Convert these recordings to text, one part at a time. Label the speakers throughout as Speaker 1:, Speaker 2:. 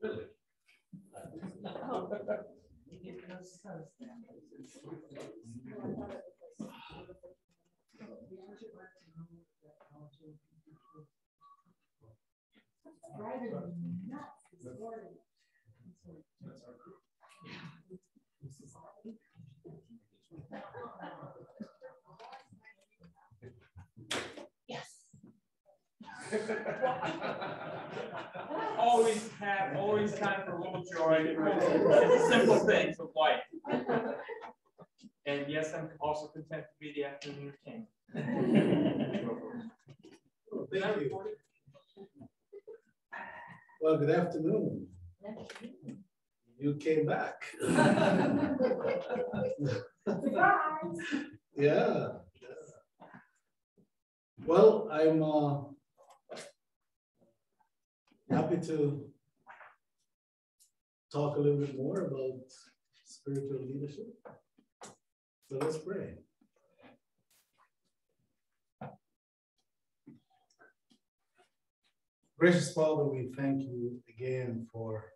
Speaker 1: Really?
Speaker 2: Driving me nuts this morning. Yes.
Speaker 3: Always have, always time for a little joy. It's the simple things of life. And yes, I'm also content to be the afternoon king.
Speaker 4: Thank you. Well, good afternoon. You came back. Yeah. Well, I'm uh, happy to talk a little bit more about spiritual leadership. So let's pray. Gracious Father, we thank you again for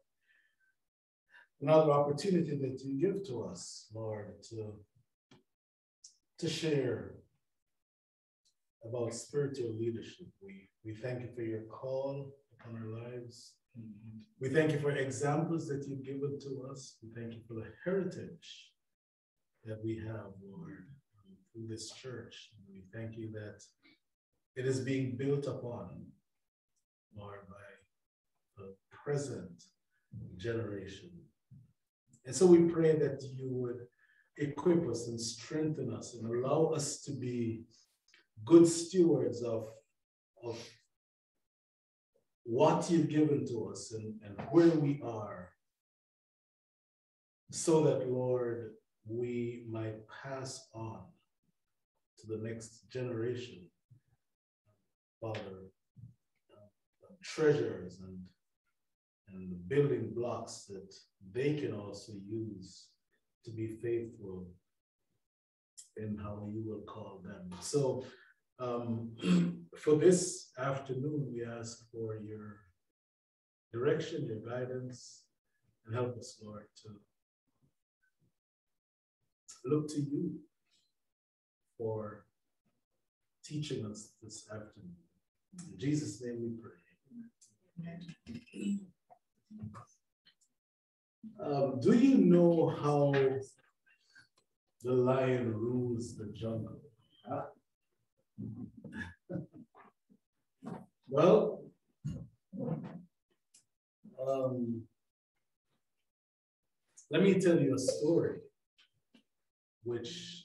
Speaker 4: another opportunity that you give to us, Lord, to, to share about spiritual leadership. We, we thank you for your call upon our lives. We thank you for examples that you've given to us. We thank you for the heritage that we have, Lord, through this church. We thank you that it is being built upon, Lord, by the present generation. And so we pray that you would equip us and strengthen us and allow us to be good stewards of, of what you've given to us and, and where we are, so that, Lord, we might pass on to the next generation, Father, uh, treasures and, and the building blocks that they can also use to be faithful in how you will call them. So um, for this afternoon, we ask for your direction, your guidance, and help us, Lord, to look to you for teaching us this afternoon. In Jesus' name we pray. Um, do you know how the lion rules the jungle? Huh? Well, um, let me tell you a story which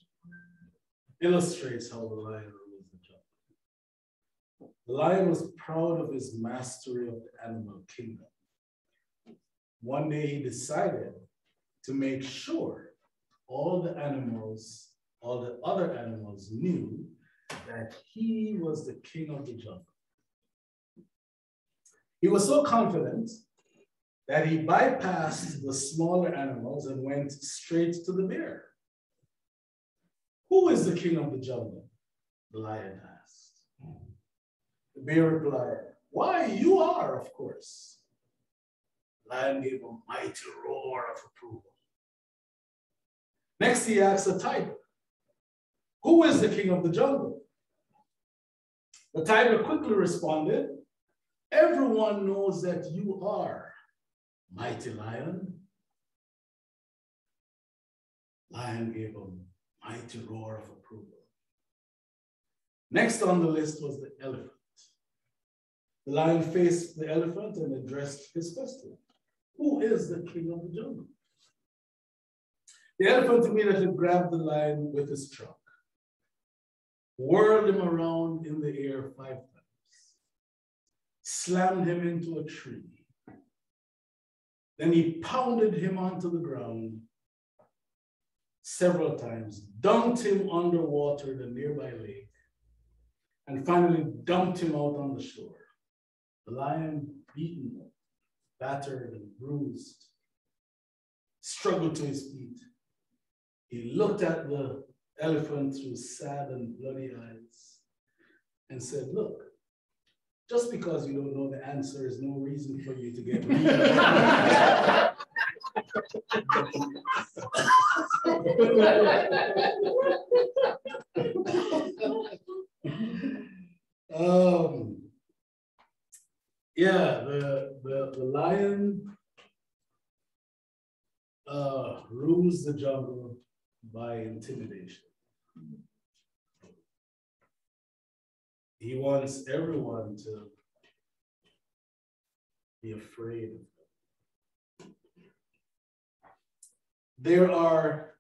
Speaker 4: illustrates how the lion rules the jungle. The lion was proud of his mastery of the animal kingdom. One day he decided to make sure all the animals, all the other animals knew that he was the king of the jungle. He was so confident that he bypassed the smaller animals and went straight to the bear. Who is the king of the jungle? The lion asked. The bear replied, Why, you are, of course. The lion gave a mighty roar of approval. Next, he asked the tiger, Who is the king of the jungle? The tiger quickly responded, Everyone knows that you are, mighty lion. Lion gave a mighty roar of approval. Next on the list was the elephant. The lion faced the elephant and addressed his question Who is the king of the jungle? The elephant immediately grabbed the lion with his trunk, whirled him around in the air five times, slammed him into a tree. Then he pounded him onto the ground several times, dunked him underwater in a nearby lake, and finally dumped him out on the shore. The lion, beaten, battered, and bruised, struggled to his feet. He looked at the elephant through sad and bloody eyes and said, Look, just because you don't know the answer is no reason for you to get. um, yeah, the, the, the lion uh, rules the jungle by intimidation. He wants everyone to be afraid of him. There are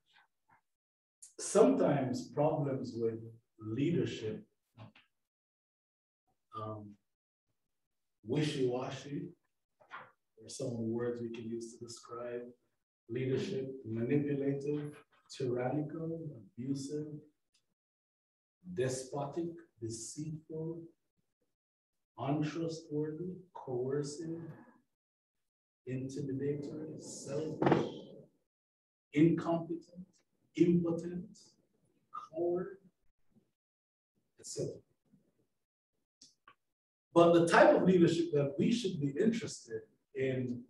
Speaker 4: sometimes problems with leadership, um, wishy-washy, are some of words we can use to describe leadership, manipulative, tyrannical, abusive, despotic, deceitful, untrustworthy, coercive, intimidatory, selfish, incompetent, impotent, coward, etc. But the type of leadership that we should be interested in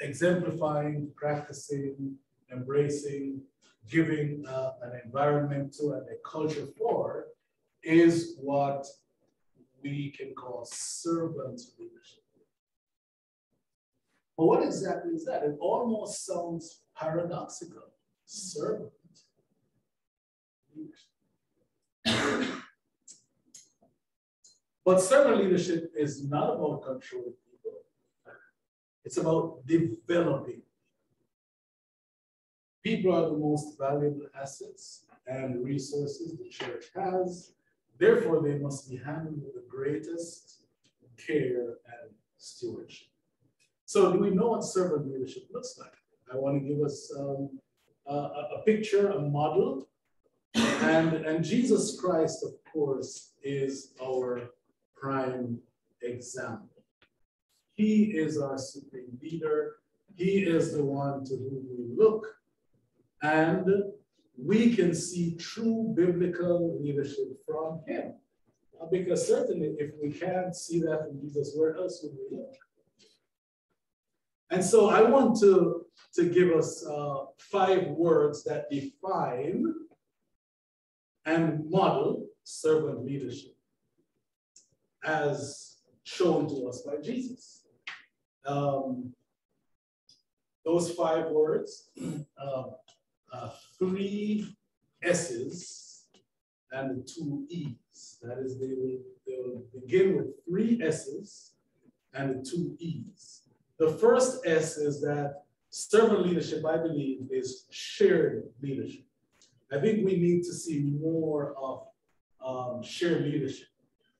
Speaker 4: exemplifying, practicing, embracing, giving uh, an environment to and a culture for is what we can call servant leadership. But what exactly is that? It almost sounds paradoxical. Servant leadership. but servant leadership is not about controlling people. It's about developing. People are the most valuable assets and resources the church has. Therefore, they must be handled with the greatest care and stewardship. So do we know what servant leadership looks like? I want to give us um, a, a picture, a model. And, and Jesus Christ, of course, is our prime example. He is our supreme leader. He is the one to whom we look. And we can see true biblical leadership from him. Because certainly, if we can't see that from Jesus, where else would we look? And so I want to, to give us uh, five words that define and model servant leadership as shown to us by Jesus. Um, those five words, uh, three S's and two E's. That is, they will, they will begin with three S's and two E's. The first S is that servant leadership, I believe, is shared leadership. I think we need to see more of um, shared leadership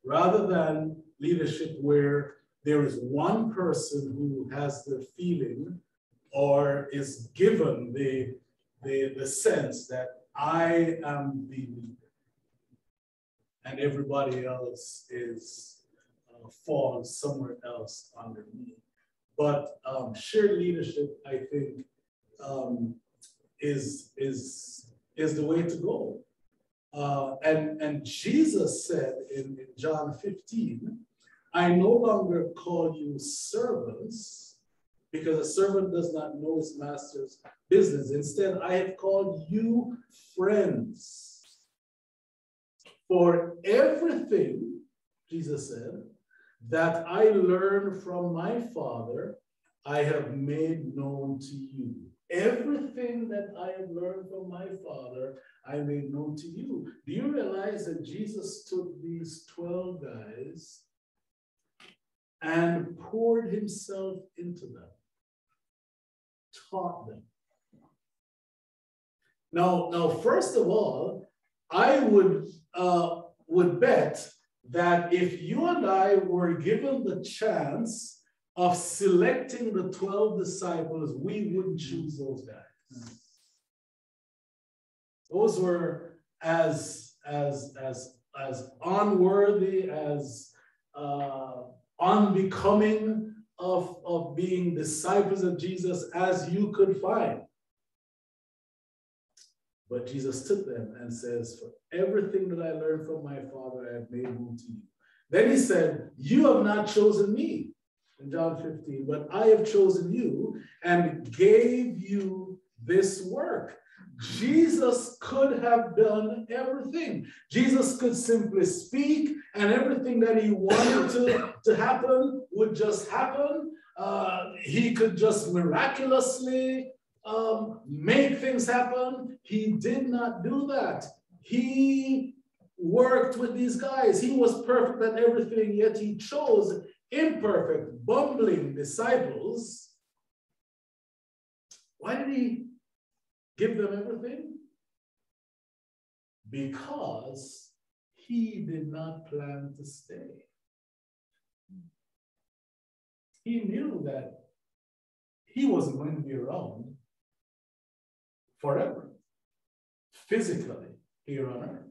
Speaker 4: rather than leadership where there is one person who has the feeling or is given the, the, the sense that I am the leader and everybody else is uh, falls somewhere else under me. But um, shared leadership, I think, um, is, is, is the way to go. Uh, and, and Jesus said in, in John 15, I no longer call you servants because a servant does not know his master's business. Instead, I have called you friends. For everything, Jesus said, that I learned from my Father, I have made known to you. Everything that I have learned from my Father, I made known to you. Do you realize that Jesus took these 12 guys and poured himself into them, taught them? Now, now, first of all, I would uh, would bet that if you and I were given the chance of selecting the 12 disciples, we wouldn't choose those guys. Those were as, as, as, as unworthy, as uh, unbecoming of, of being disciples of Jesus as you could find. But Jesus took them and says, For everything that I learned from my Father, I have made known to you. Then he said, You have not chosen me, in John 15, but I have chosen you and gave you this work. Jesus could have done everything. Jesus could simply speak, and everything that he wanted to, to happen would just happen. Uh, he could just miraculously um, make things happen. He did not do that. He worked with these guys. He was perfect at everything, yet he chose imperfect, bumbling disciples. Why did he give them everything? Because he did not plan to stay. He knew that he wasn't going to be around forever, physically here on earth.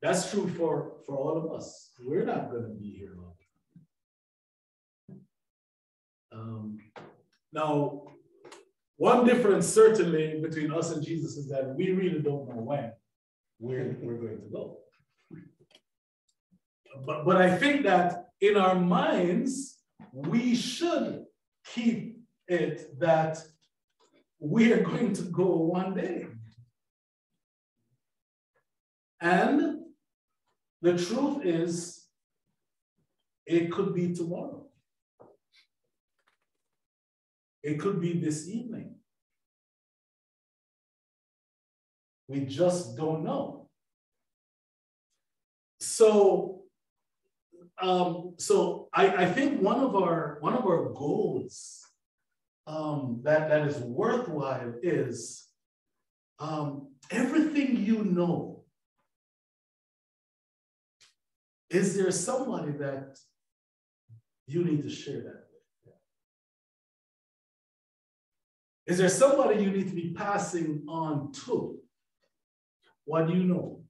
Speaker 4: That's true for, for all of us. We're not going to be here long. Um, now, one difference certainly between us and Jesus is that we really don't know when we're, we're going to go. But, but I think that in our minds, we should keep it that we are going to go one day. And the truth is, it could be tomorrow. It could be this evening. We just don't know. So um, so I, I think one of our one of our goals um, that that is worthwhile is um, everything you know. Is there somebody that you need to share that with? Is there somebody you need to be passing on to? What do you know?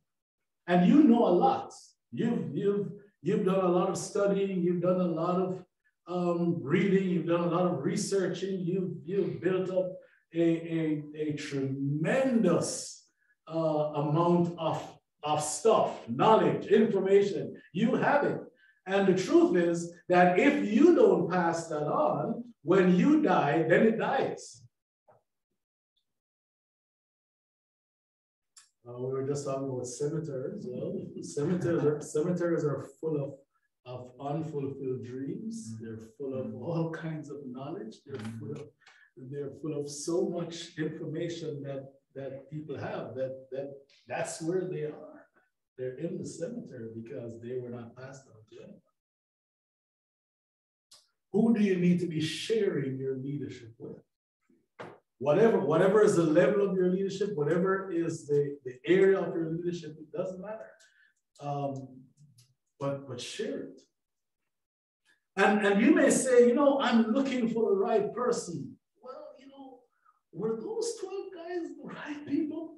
Speaker 4: And you know a lot. You've you've You've done a lot of studying, you've done a lot of um, reading, you've done a lot of researching, you've, you've built up a, a, a tremendous uh, amount of, of stuff, knowledge, information. You have it. And the truth is that if you don't pass that on, when you die, then it dies. Uh, we were just talking about cemeteries. Well, cemeteries are, cemeteries are full of, of unfulfilled dreams. Mm-hmm. They're full of all kinds of knowledge. They're mm-hmm. full of they're full of so much information that that people have that that that's where they are. They're in the cemetery because they were not passed on to anyone. Who do you need to be sharing your leadership with? Whatever, whatever is the level of your leadership, whatever is the, the area of your leadership, it doesn't matter. Um, but but share it. And, and you may say, you know, I'm looking for the right person. Well, you know, were those 12 guys the right people?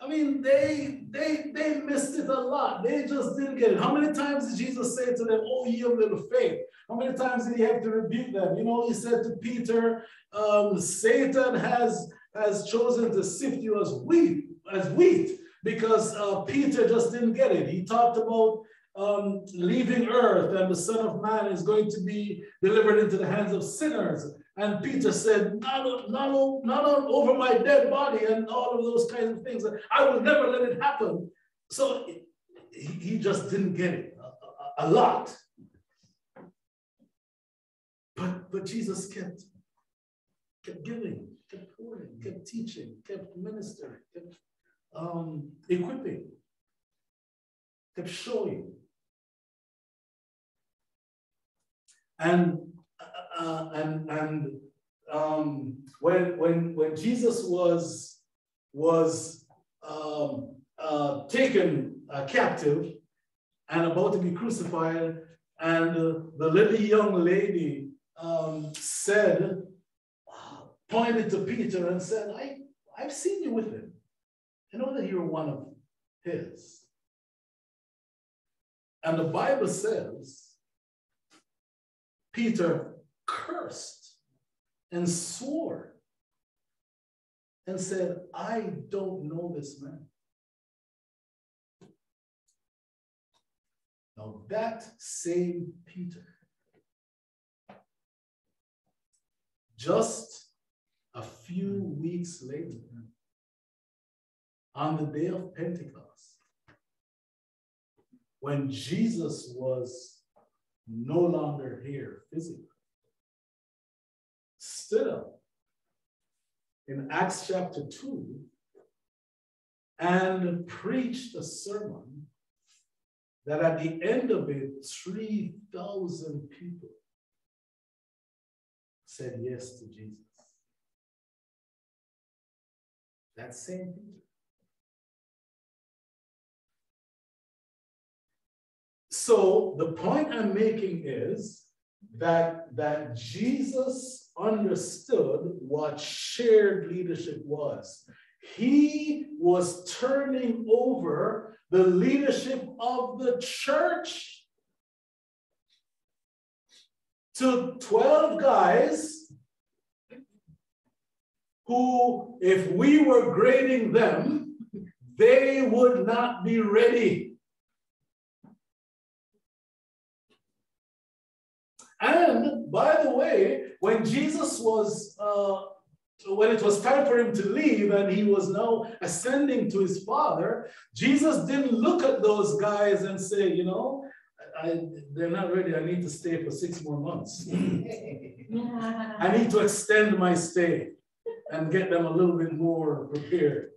Speaker 4: I mean, they they they missed it a lot. They just didn't get it. How many times did Jesus say to them, "Oh, ye of little faith"? How many times did he have to rebuke them? You know, he said to Peter, um, "Satan has has chosen to sift you as wheat, as wheat, because uh, Peter just didn't get it. He talked about um, leaving earth, and the Son of Man is going to be delivered into the hands of sinners." And Peter said, not, not, not over my dead body and all of those kinds of things. I will never let it happen. So he, just didn't get it a, a, a lot. But, Jesus kept, kept giving, kept pouring, kept teaching, kept ministering, kept um, equipping, kept showing. And uh, and and um, when when when Jesus was was um, uh, taken uh, captive and about to be crucified, and uh, the little young lady um, said, pointed to Peter and said, "I I've seen you with him. I know that you're one of his." And the Bible says Peter cursed and swore and said, I don't know this man. Now that same Peter, just a few hmm. weeks later, on the day of Pentecost, when Jesus was no longer here physically, stood up in Acts chapter 2 and preached a sermon that at the end of it, 3,000 people said yes to Jesus. That same Peter. So the point I'm making is that, that Jesus understood what shared leadership was. He was turning over the leadership of the church to 12 guys who, if we were grading them, they would not be ready. And by the way, when Jesus was, uh, when it was time for him to leave and he was now ascending to his Father, Jesus didn't look at those guys and say, you know, I, they're not ready. I need to stay for six more months. I need to extend my stay and get them a little bit more prepared.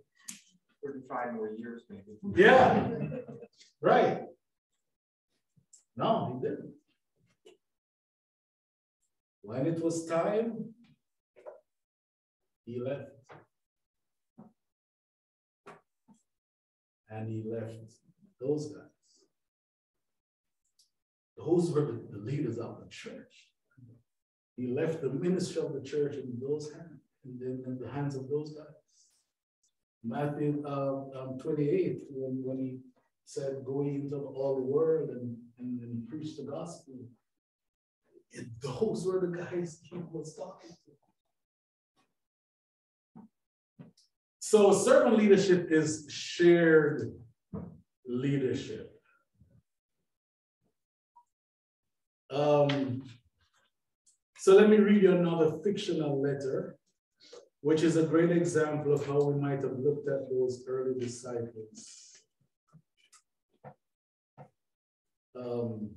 Speaker 3: 35 more years, maybe.
Speaker 4: Yeah, right. No, he didn't. When it was time, he left. And he left those guys. Those were the, leaders of the church. He left the ministry of the church in those hands, and then in the hands of those guys. Matthew uh, um, 28, when, when he said, Go into all the world and, and, and preach the gospel. And those were the guys he was talking to. So, servant leadership is shared leadership. Um, so, let me read you another fictional letter, which is a great example of how we might have looked at those early disciples. Um,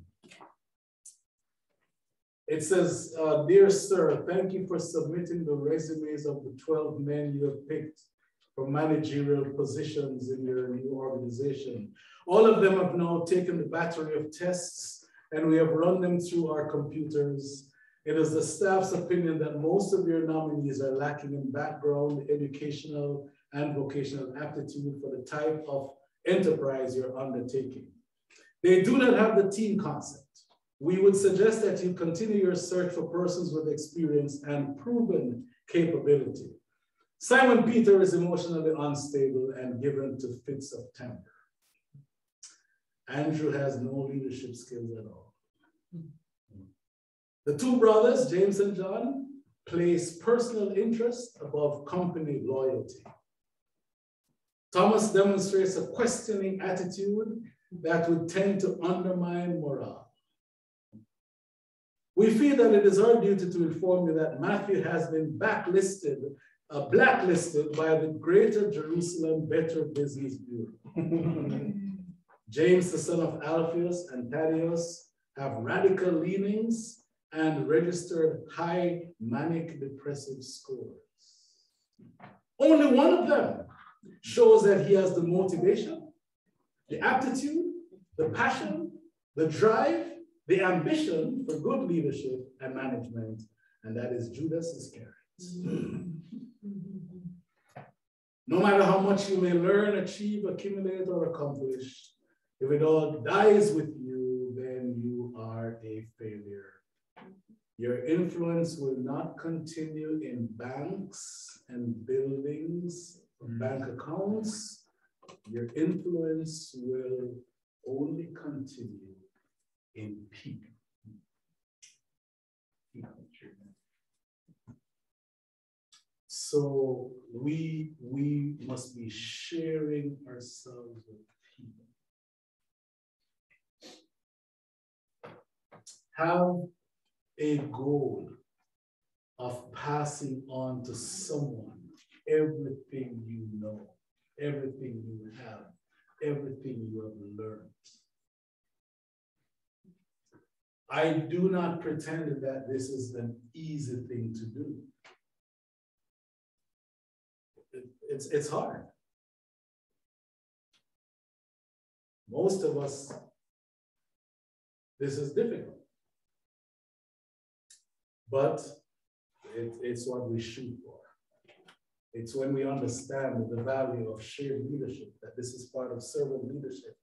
Speaker 4: it says, uh, Dear Sir, thank you for submitting the resumes of the 12 men you have picked for managerial positions in your new organization. All of them have now taken the battery of tests and we have run them through our computers. It is the staff's opinion that most of your nominees are lacking in background, educational, and vocational aptitude for the type of enterprise you're undertaking. They do not have the team concept we would suggest that you continue your search for persons with experience and proven capability. Simon Peter is emotionally unstable and given to fits of temper. Andrew has no leadership skills at all. The two brothers, James and John, place personal interest above company loyalty. Thomas demonstrates a questioning attitude that would tend to undermine morale. We feel that it is our duty to inform you that Matthew has been backlisted, uh, blacklisted by the Greater Jerusalem Better Business Bureau. James, the son of Alphaeus and Thaddeus, have radical leanings and registered high manic depressive scores. Only one of them shows that he has the motivation, the aptitude, the passion, the drive, the ambition for good leadership and management, and that is Judas Iscariot. No matter how much you may learn, achieve, accumulate, or accomplish, if it all dies with you, then you are a failure. Your influence will not continue in banks and buildings, hmm. bank accounts. Your influence will only continue in people. So we we must be sharing ourselves with people. Have a goal of passing on to someone everything you know, everything you have, everything you have learned. I do not pretend that this is an easy thing to do. It, it's, it's hard. Most of us, this is difficult. But it, it's what we shoot for. It's when we understand the value of shared leadership, that this is part of servant leadership.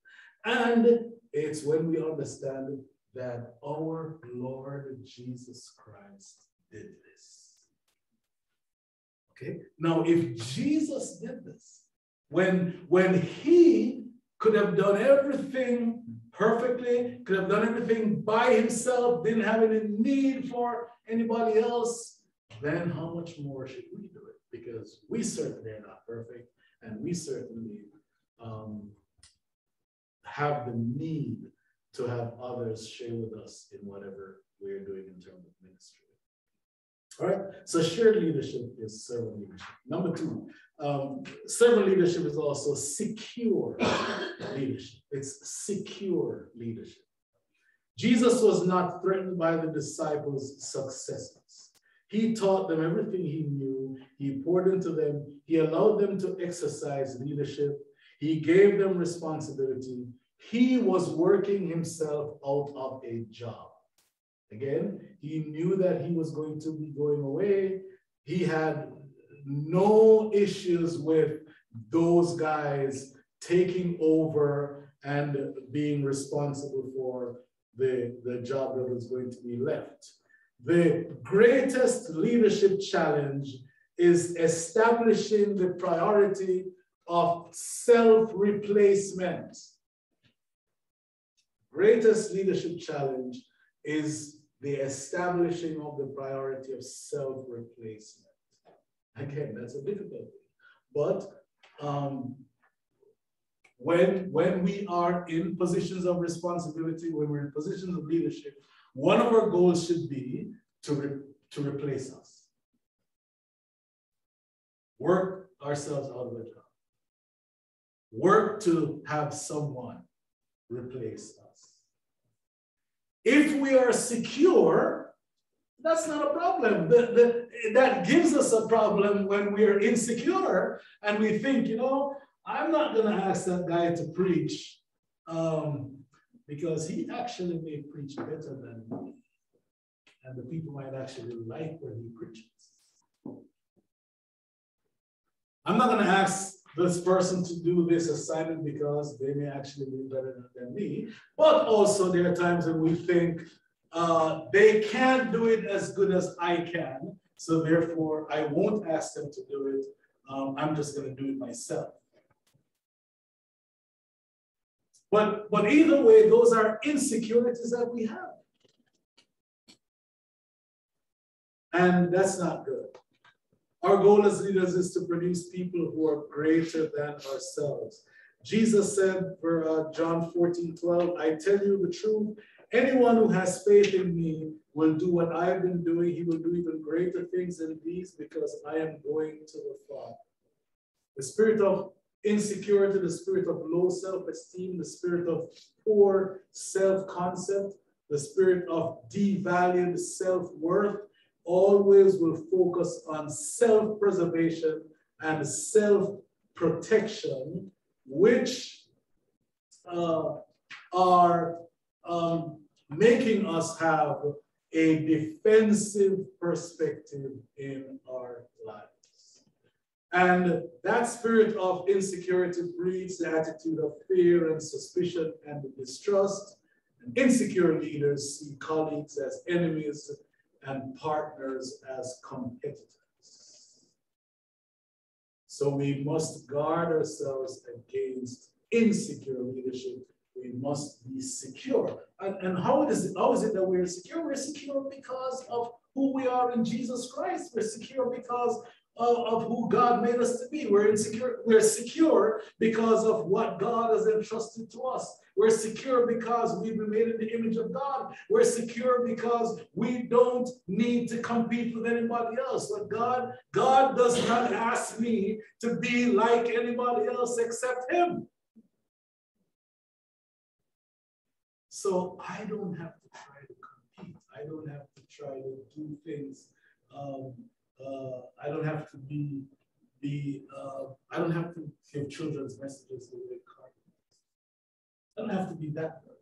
Speaker 4: And it's when we understand that our Lord Jesus Christ did this. Okay, now if Jesus did this, when, when he could have done everything perfectly, could have done everything by himself, didn't have any need for anybody else, then how much more should we do it? Because we certainly are not perfect, and we certainly um, have the need to have others share with us in whatever we're doing in terms of ministry. All right, so shared leadership is servant leadership. Number two, um, servant leadership is also secure leadership. It's secure leadership. Jesus was not threatened by the disciples' successes. He taught them everything he knew. He poured into them. He allowed them to exercise leadership. He gave them responsibility. He was working himself out of a job. Again, he knew that he was going to be going away. He had no issues with those guys taking over and being responsible for the, the job that was going to be left. The greatest leadership challenge is establishing the priority of self-replacement. Greatest leadership challenge is the establishing of the priority of self-replacement. Again, that's a difficulty. But um, when, when we are in positions of responsibility, when we're in positions of leadership, one of our goals should be to, re to replace us. Work ourselves out of the job. Work to have someone replace us. If we are secure, that's not a problem. The, the, that gives us a problem when we're insecure and we think, you know, I'm not going to ask that guy to preach um, because he actually may preach better than me. And the people might actually like when he preaches. I'm not going to ask this person to do this assignment because they may actually be better than me. But also, there are times when we think uh, they can't do it as good as I can. So, therefore, I won't ask them to do it. Um, I'm just going to do it myself. But, but either way, those are insecurities that we have. And that's not good. Our goal as leaders is to produce people who are greater than ourselves. Jesus said for uh, John 14, 12, I tell you the truth, anyone who has faith in me will do what I've been doing. He will do even greater things than these because I am going to the Father. The spirit of insecurity, the spirit of low self-esteem, the spirit of poor self-concept, the spirit of devalued self-worth, always will focus on self-preservation and self-protection, which uh, are um, making us have a defensive perspective in our lives. And that spirit of insecurity breeds the attitude of fear and suspicion and distrust. And insecure leaders see colleagues as enemies and partners as competitors. So we must guard ourselves against insecure leadership. We must be secure. And, and how, is it, how is it that we're secure? We're secure because of who we are in Jesus Christ. We're secure because of, of who God made us to be. We're insecure, we're secure because of what God has entrusted to us. We're secure because we've been made in the image of God. We're secure because we don't need to compete with anybody else. But God, God does not ask me to be like anybody else except Him. So I don't have to try to compete. I don't have to try to do things. Um, uh, I don't have to be be. Uh, I don't have to give children's messages the way I don't have to be that good.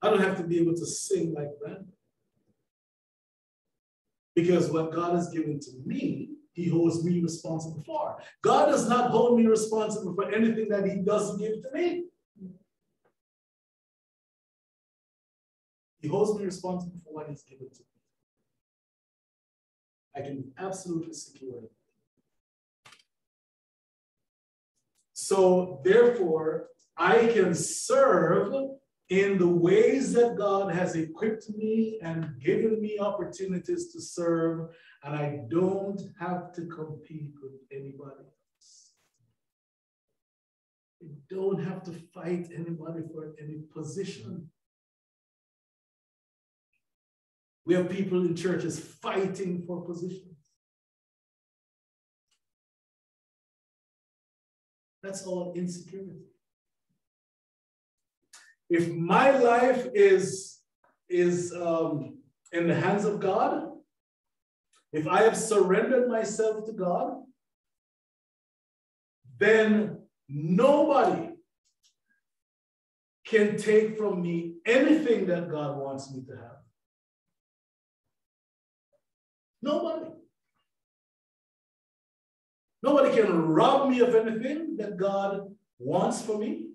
Speaker 4: I don't have to be able to sing like that. Because what God has given to me, He holds me responsible for. God does not hold me responsible for anything that He doesn't give to me. He holds me responsible for what He's given to me. I can be absolutely secure So therefore, I can serve in the ways that God has equipped me and given me opportunities to serve, and I don't have to compete with anybody else. I don't have to fight anybody for any position. We have people in churches fighting for positions. That's all insecurity. If my life is, is um, in the hands of God, if I have surrendered myself to God, then nobody can take from me anything that God wants me to have. Nobody. Nobody can rob me of anything that God wants for me.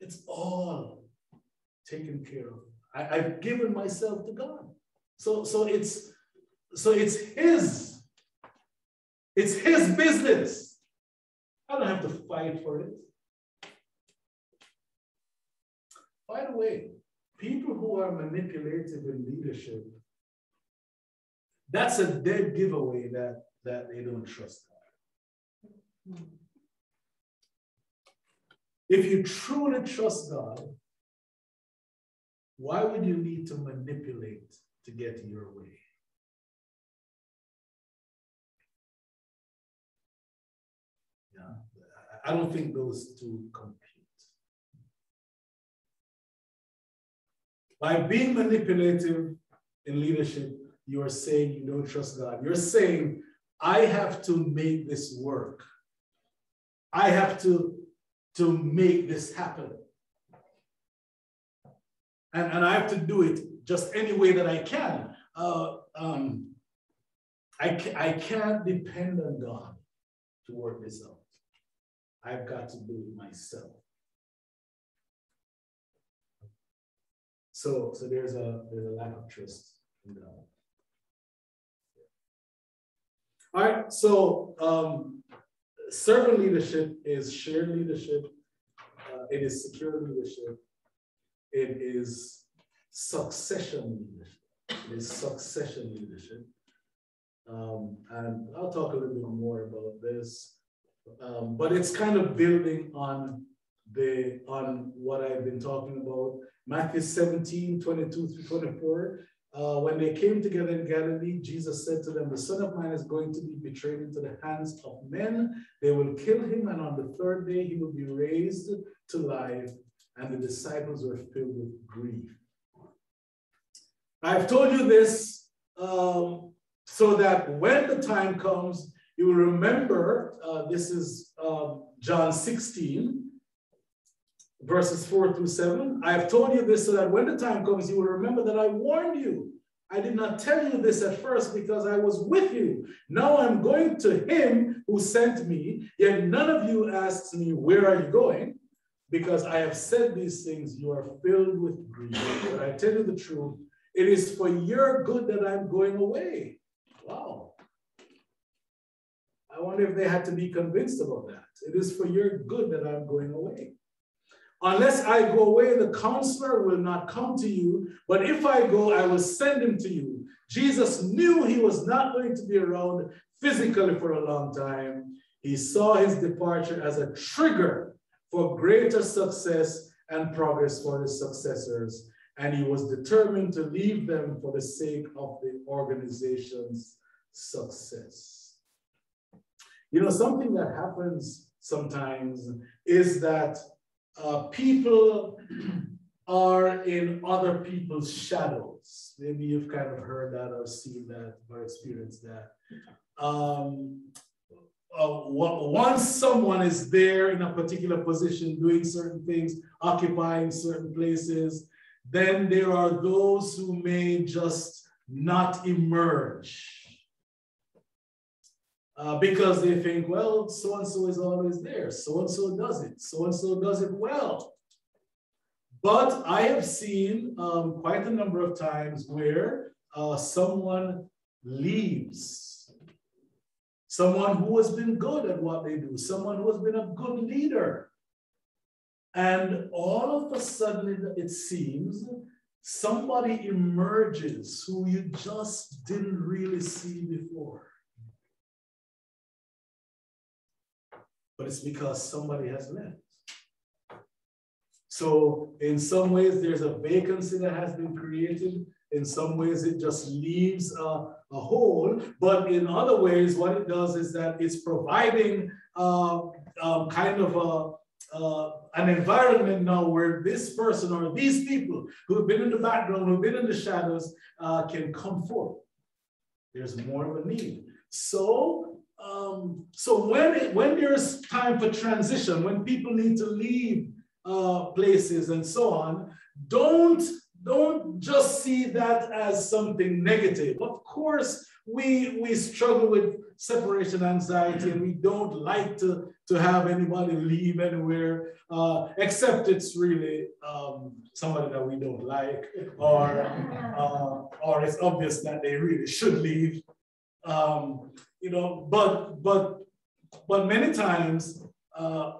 Speaker 4: It's all taken care of. I, have given myself to God. So, so it's so it's his. It's his business. I don't have to fight for it. By the way, people who are manipulative in leadership that's a dead giveaway that, that they don't trust God. If you truly trust God, why would you need to manipulate to get your way? Yeah, I don't think those two compete. By being manipulative in leadership, you are saying you don't trust God. You're saying, I have to make this work. I have to, to make this happen. And, and I have to do it just any way that I can. Uh, um, I, ca I can't depend on God to work this out. I've got to do it myself. So, so there's a there's a lack of trust in. All right, so um, servant leadership is shared leadership. Uh, it is secure leadership. It is succession leadership. It is succession leadership. Um, and I'll talk a little bit more about this. Um, but it's kind of building on the on what I've been talking about. Matthew 17, 22 through 24 uh, when they came together in Galilee, Jesus said to them, The Son of Man is going to be betrayed into the hands of men. They will kill him, and on the third day he will be raised to life. And the disciples were filled with grief. I've told you this um, so that when the time comes, you will remember uh, this is um, John 16, verses 4 through 7. I have told you this so that when the time comes, you will remember that I warned you. I did not tell you this at first because I was with you. Now I'm going to him who sent me, yet none of you asks me, Where are you going? Because I have said these things, you are filled with grief. But I tell you the truth, it is for your good that I'm going away. Wow. I wonder if they had to be convinced about that. It is for your good that I'm going away. Unless I go away, the counselor will not come to you. But if I go, I will send him to you. Jesus knew he was not going to be around physically for a long time. He saw his departure as a trigger for greater success and progress for his successors. And he was determined to leave them for the sake of the organization's success. You know, something that happens sometimes is that uh, people are in other people's shadows. Maybe you've kind of heard that or seen that or experienced that. Um, uh, once someone is there in a particular position, doing certain things, occupying certain places, then there are those who may just not emerge. Uh, because they think, well, so and so is always there, so and so does it, so and so does it well. But I have seen um, quite a number of times where uh, someone leaves, someone who has been good at what they do, someone who has been a good leader. And all of a sudden, it seems somebody emerges who you just didn't really see before. But it's because somebody has left. So in some ways, there's a vacancy that has been created. In some ways, it just leaves a, a hole. But in other ways, what it does is that it's providing uh, um, kind of a, uh, an environment now where this person or these people who have been in the background, who've been in the shadows, uh, can come forth. There's more of a need. So, um, so when it, when there's time for transition, when people need to leave uh, places and so on, don't, don't just see that as something negative. Of course, we, we struggle with separation anxiety and we don't like to, to have anybody leave anywhere, uh, except it's really um, somebody that we don't like or, uh, or it's obvious that they really should leave. Um, you know, but, but, but many times, uh,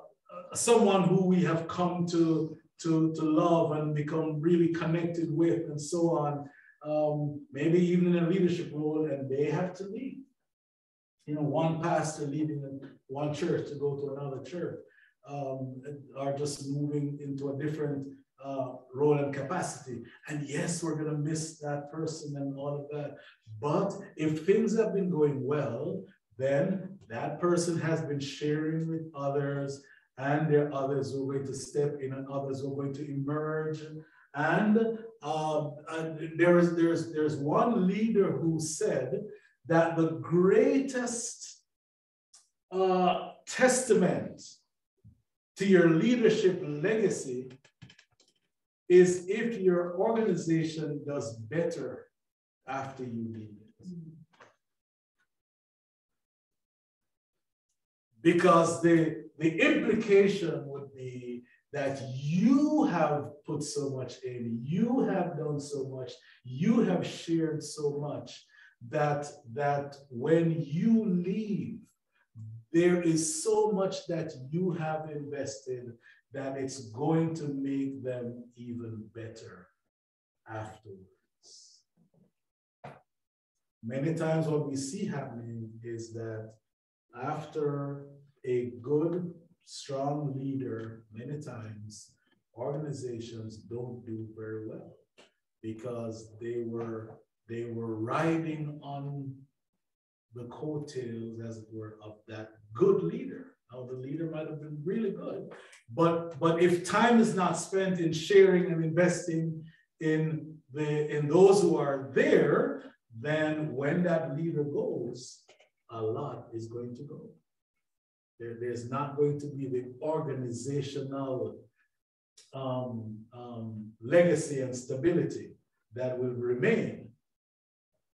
Speaker 4: someone who we have come to, to, to love and become really connected with and so on, um, maybe even in a leadership role, and they have to leave. You know, one pastor leaving one church to go to another church, um, are just moving into a different uh, role and capacity. And yes, we're going to miss that person and all of that. But if things have been going well, then that person has been sharing with others and there are others who are going to step in and others who are going to emerge. And, uh, and there is, there's, there's one leader who said that the greatest uh, testament to your leadership legacy is if your organization does better after you leave. Because the the implication would be that you have put so much in, you have done so much, you have shared so much that, that when you leave, there is so much that you have invested that it's going to make them even better afterwards. Many times what we see happening is that after a good, strong leader, many times organizations don't do very well because they were they were riding on the coattails, as it were, of that good leader. The leader might have been really good, but but if time is not spent in sharing and investing in the in those who are there, then when that leader goes, a lot is going to go. There, there's not going to be the organizational um, um, legacy and stability that will remain.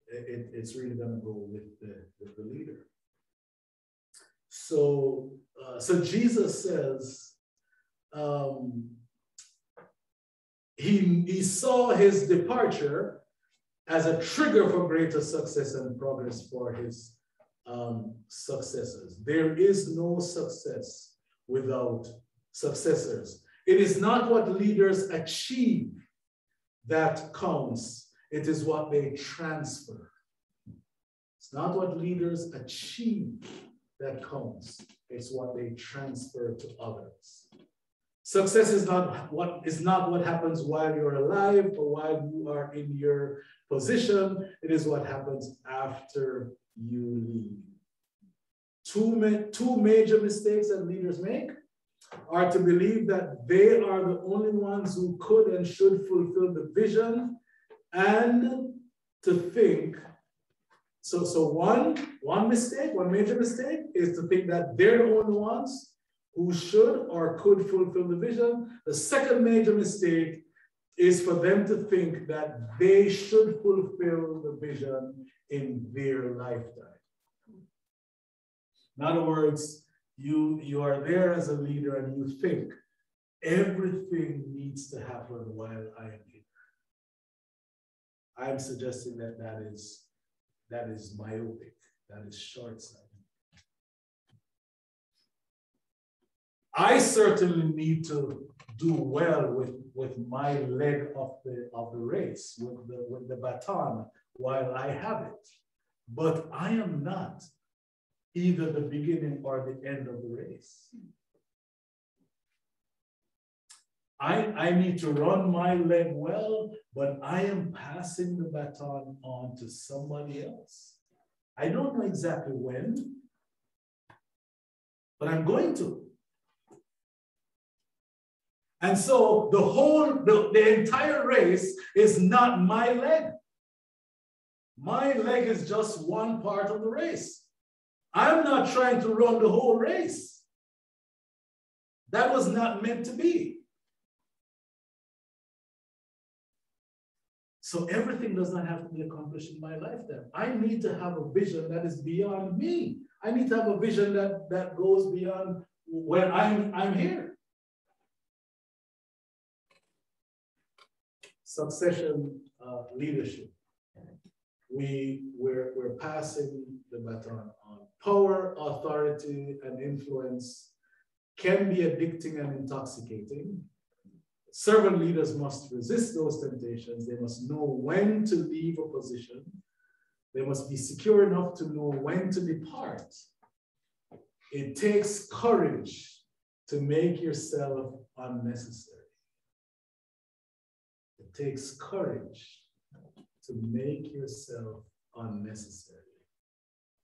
Speaker 4: It, it's really going to go with the, with the leader. So, uh, so Jesus says, um, he, he saw his departure as a trigger for greater success and progress for his um, successors. There is no success without successors. It is not what leaders achieve that counts, it is what they transfer. It's not what leaders achieve that counts, it's what they transfer to others. Success is not what is not what happens while you're alive or while you are in your position. It is what happens after you leave. Two, ma two major mistakes that leaders make are to believe that they are the only ones who could and should fulfill the vision and to think so so one one mistake one major mistake is to think that they're the only ones who should or could fulfill the vision the second major mistake is for them to think that they should fulfill the vision in their lifetime in other words you, you are there as a leader and you think everything needs to happen while I am here. I'm suggesting that that is, that is myopic, that is short-sighted. I certainly need to do well with, with my leg of the, of the race, with the, with the baton while I have it. But I am not either the beginning or the end of the race. I, I need to run my leg well, but I am passing the baton on to somebody else. I don't know exactly when, but I'm going to. And so the whole, the, the entire race is not my leg. My leg is just one part of the race. I'm not trying to run the whole race. That was not meant to be. So everything does not have to be accomplished in my lifetime. I need to have a vision that is beyond me. I need to have a vision that, that goes beyond when I'm, I'm here. Succession uh, leadership. We, we're, we're passing the baton on power, authority, and influence can be addicting and intoxicating. Servant leaders must resist those temptations. They must know when to leave a position. They must be secure enough to know when to depart. It takes courage to make yourself unnecessary. It takes courage to make yourself unnecessary.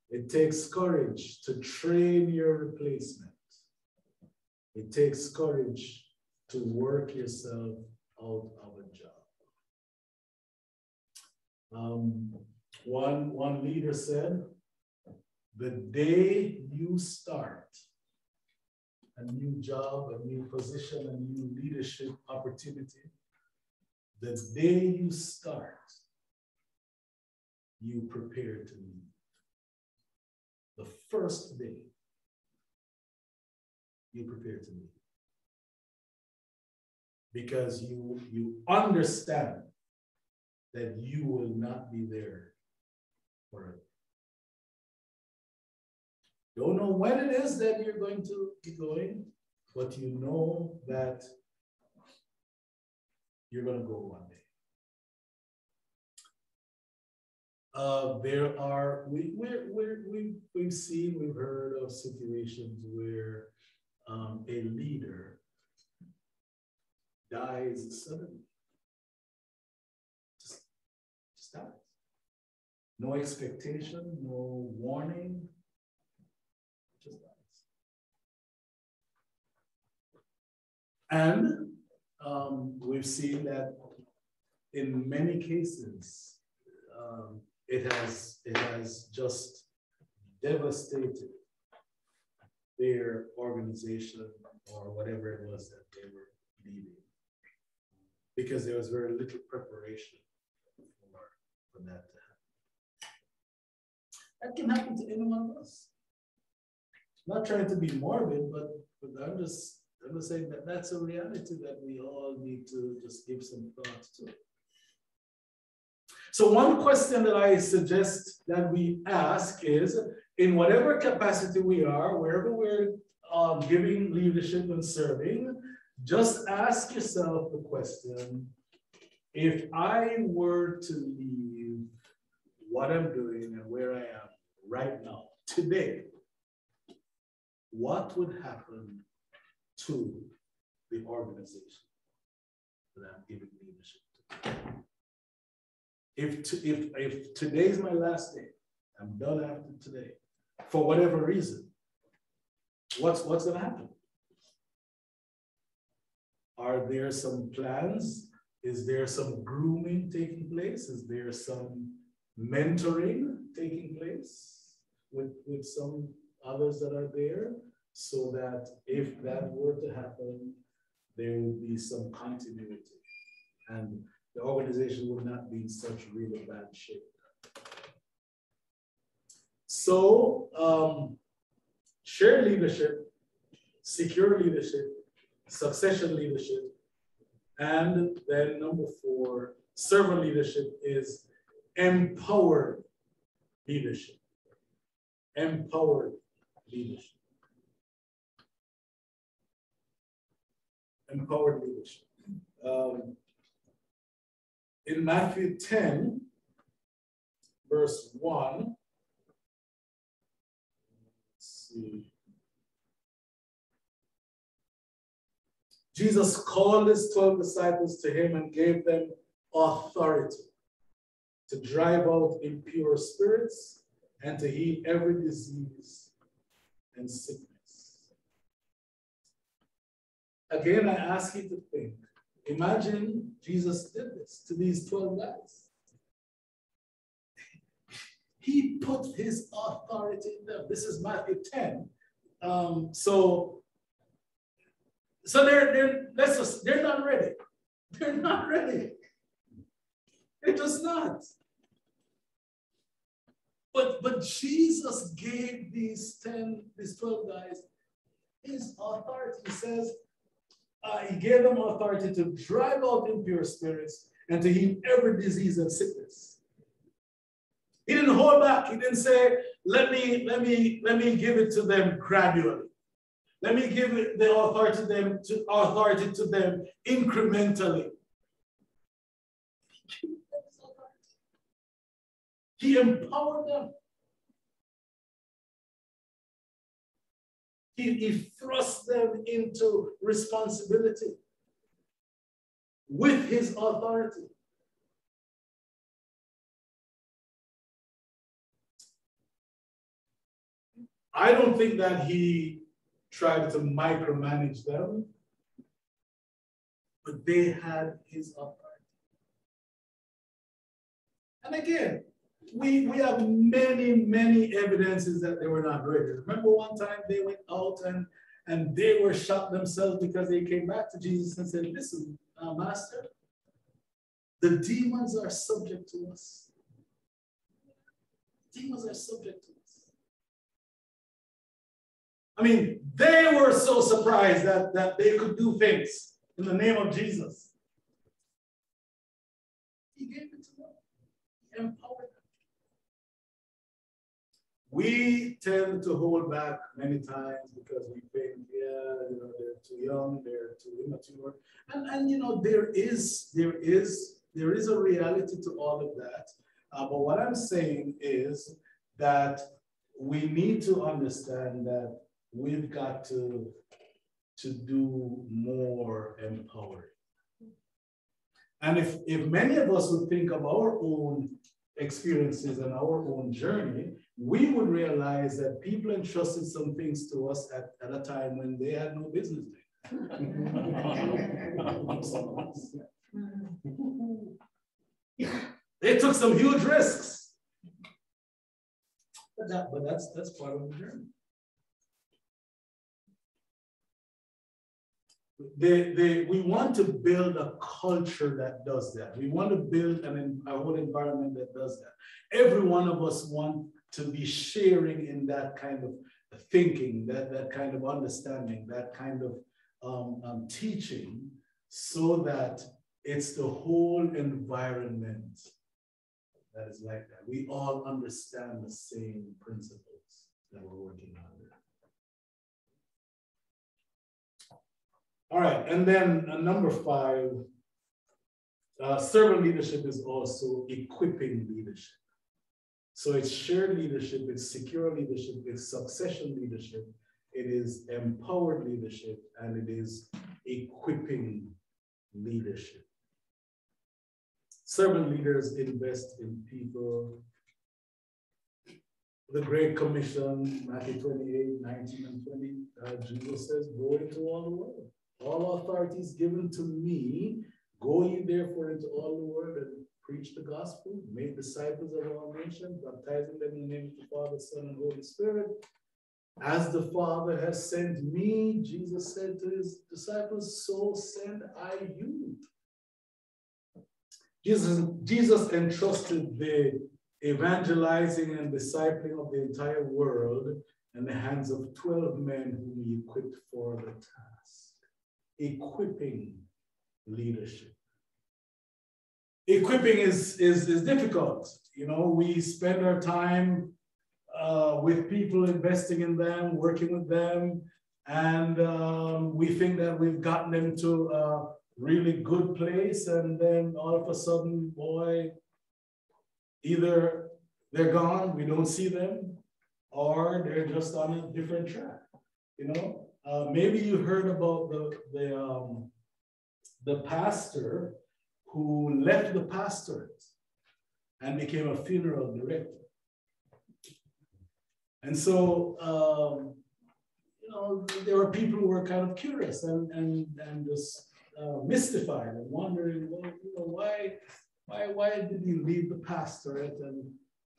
Speaker 4: It takes courage to train your replacement. It takes courage to work yourself out of a job. Um, one, one leader said, the day you start a new job, a new position, a new leadership opportunity, the day you start, you prepare to leave the first day you prepare to meet. Because you, you understand that you will not be there forever. Don't know when it is that you're going to be going, but you know that you're going to go one day. Uh, there are, we, we're, we're, we, we've seen, we've heard of situations where um, a leader dies suddenly. Just, just dies. No expectation, no warning, just dies. And um, we've seen that in many cases, um, it has, it has just devastated their organization or whatever it was that they were leading. Because there was very little preparation for, for that to happen. That can happen to any one of us. I'm not trying to be morbid, but, but I'm just I'm just saying that that's a reality that we all need to just give some thought to. So one question that I suggest that we ask is, in whatever capacity we are, wherever we're um, giving leadership and serving, just ask yourself the question, if I were to leave what I'm doing and where I am right now, today, what would happen to the organization that I'm giving leadership to? If, to, if, if today's my last day, I'm done after today, for whatever reason, what's, what's gonna happen? Are there some plans? Is there some grooming taking place? Is there some mentoring taking place with, with some others that are there? So that if that were to happen, there would be some continuity and the organization would not be in such really bad shape. So um, share leadership, secure leadership, succession leadership, and then number four, servant leadership is empowered leadership. Empowered leadership. Empowered leadership. Um, in Matthew 10, verse 1, let's see. Jesus called his 12 disciples to him and gave them authority to drive out impure spirits and to heal every disease and sickness. Again, I ask you to think imagine Jesus did this to these 12 guys. He put his authority in them. This is Matthew 10. Um, so so they're they're let's just they're not ready. They're not ready. It does not. But but Jesus gave these 10, these 12 guys his authority. He says, uh, he gave them authority to drive out impure spirits and to heal every disease and sickness. He didn't hold back. He didn't say, let me, let me, let me give it to them gradually. Let me give the authority to them to authority to them incrementally. He empowered them. He, he thrust them into responsibility with his authority. I don't think that he tried to micromanage them, but they had his authority. And again, we, we have many, many evidences that they were not ready. Remember one time they went out and, and they were shot themselves because they came back to Jesus and said, listen, uh, master, the demons are subject to us. Demons are subject to. I mean, they were so surprised that, that they could do things in the name of Jesus. He gave it to them. He empowered them. We tend to hold back many times because we think, yeah, you know, they're too young, they're too immature. And, and you know, there is, there is, there is a reality to all of that. Uh, but what I'm saying is that we need to understand that we've got to, to do more empowering. And if, if many of us would think of our own experiences and our own journey, we would realize that people entrusted some things to us at, at a time when they had no business they took some huge risks. But, that, but that's, that's part of the journey. They, they, we want to build a culture that does that. We want to build an, a whole environment that does that. Every one of us want to be sharing in that kind of thinking, that, that kind of understanding, that kind of um, um, teaching, so that it's the whole environment that is like that. We all understand the same principles that we're working on. All right, and then uh, number five, uh, servant leadership is also equipping leadership. So it's shared leadership, it's secure leadership, it's succession leadership, it is empowered leadership, and it is equipping leadership. Servant leaders invest in people. The Great Commission, Matthew 28, 19 and 20, uh, Jesus says, go into all the world. All authority is given to me, go ye therefore into all the world and preach the gospel, make disciples of all nations, baptizing them in the name of the Father, Son, and Holy Spirit. As the Father has sent me, Jesus said to his disciples, so send I you. Jesus, Jesus entrusted the evangelizing and discipling of the entire world in the hands of 12 men whom he equipped for the task. Equipping leadership. Equipping is, is, is difficult. You know, we spend our time uh, with people, investing in them, working with them, and um, we think that we've gotten them to a really good place, and then all of a sudden, boy, either they're gone, we don't see them, or they're just on a different track. You know, uh, maybe you heard about the the um, the pastor who left the pastorate and became a funeral director. And so, um, you know, there were people who were kind of curious and and and just uh, mystified and wondering, well, you know, why why why did he leave the pastorate and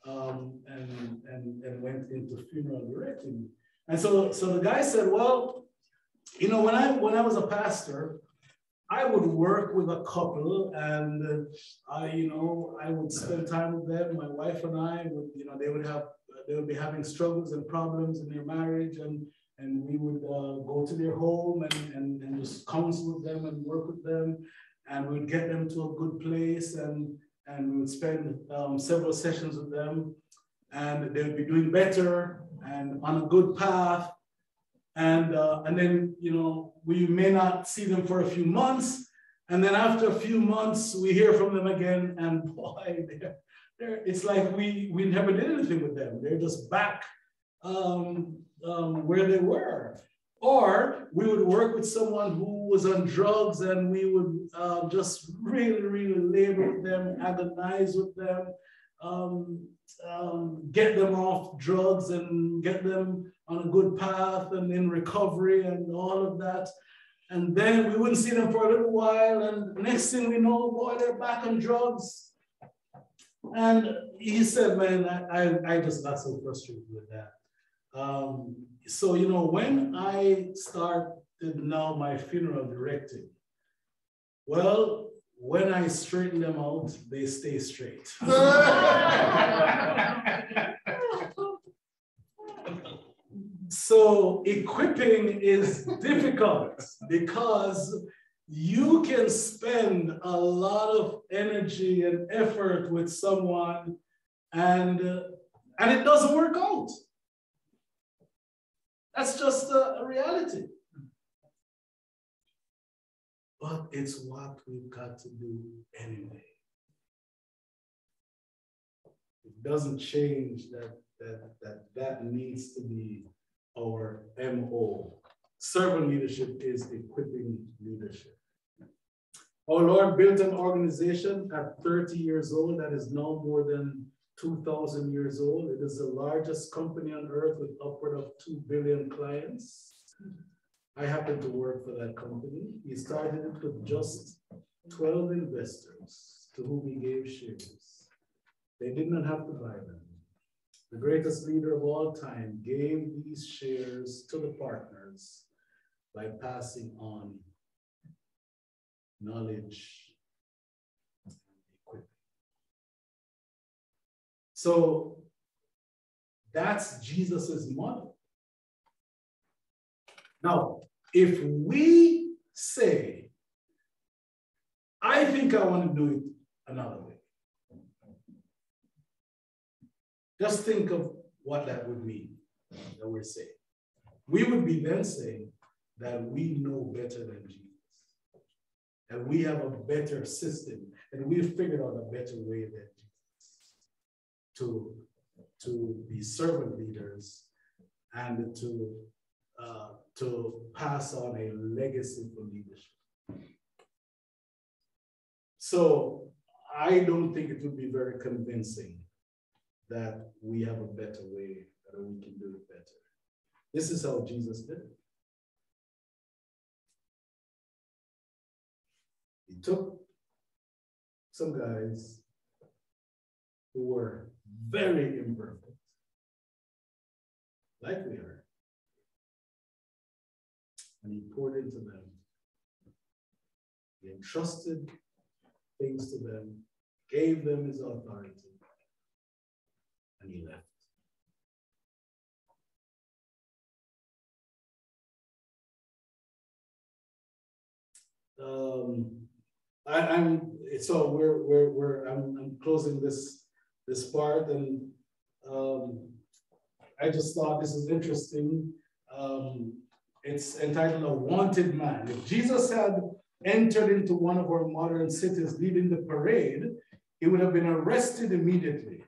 Speaker 4: um, and and and went into funeral directing? And so so the guy said, well, you know, when I when I was a pastor, I would work with a couple and uh, I, you know, I would spend time with them. My wife and I would, you know, they would have they would be having struggles and problems in their marriage and and we would uh, go to their home and, and, and just counsel with them and work with them. And we would get them to a good place and and we would spend um, several sessions with them. And they would be doing better and on a good path and uh, and then you know we may not see them for a few months and then after a few months we hear from them again and boy they're they're, it's like we, we never did anything with them. They're just back um, um, where they were. Or we would work with someone who was on drugs and we would uh, just really, really labor with them, agonize with them, um, um, get them off drugs and get them on a good path and in recovery and all of that. And then we wouldn't see them for a little while. And next thing we know, boy, they're back on drugs and he said, man, I, I just got so frustrated with that. Um, so, you know, when I started now my funeral directing, well, when I straighten them out, they stay straight. so equipping is difficult because you can spend a lot of energy and effort with someone and and it doesn't work out that's just a reality but it's what we've got to do anyway it doesn't change that that that that needs to be our mo servant leadership is equipping leadership our Lord built an organization at 30 years old that is now more than 2,000 years old. It is the largest company on earth with upward of 2 billion clients. I happen to work for that company. He started it with just 12 investors to whom he gave shares. They did not have to buy them. The greatest leader of all time gave these shares to the partners by passing on knowledge, and equipping. So that's Jesus's model. Now, if we say, I think I want to do it another way, just think of what that would mean that we're saying. We would be then saying, that we know better than Jesus. that we have a better system, and we've figured out a better way than Jesus to, to be servant leaders and to, uh, to pass on a legacy for leadership. So I don't think it would be very convincing that we have a better way, that we can do it better. This is how Jesus did it. He took some guys who were very imperfect, like we are, and he poured into them. He entrusted things to them, gave them his authority, and he left. Um, I, am so we're we're we're I'm, I'm closing this this part and um, I just thought this is interesting. Um, it's entitled "A Wanted Man." If Jesus had entered into one of our modern cities leading the parade, he would have been arrested immediately.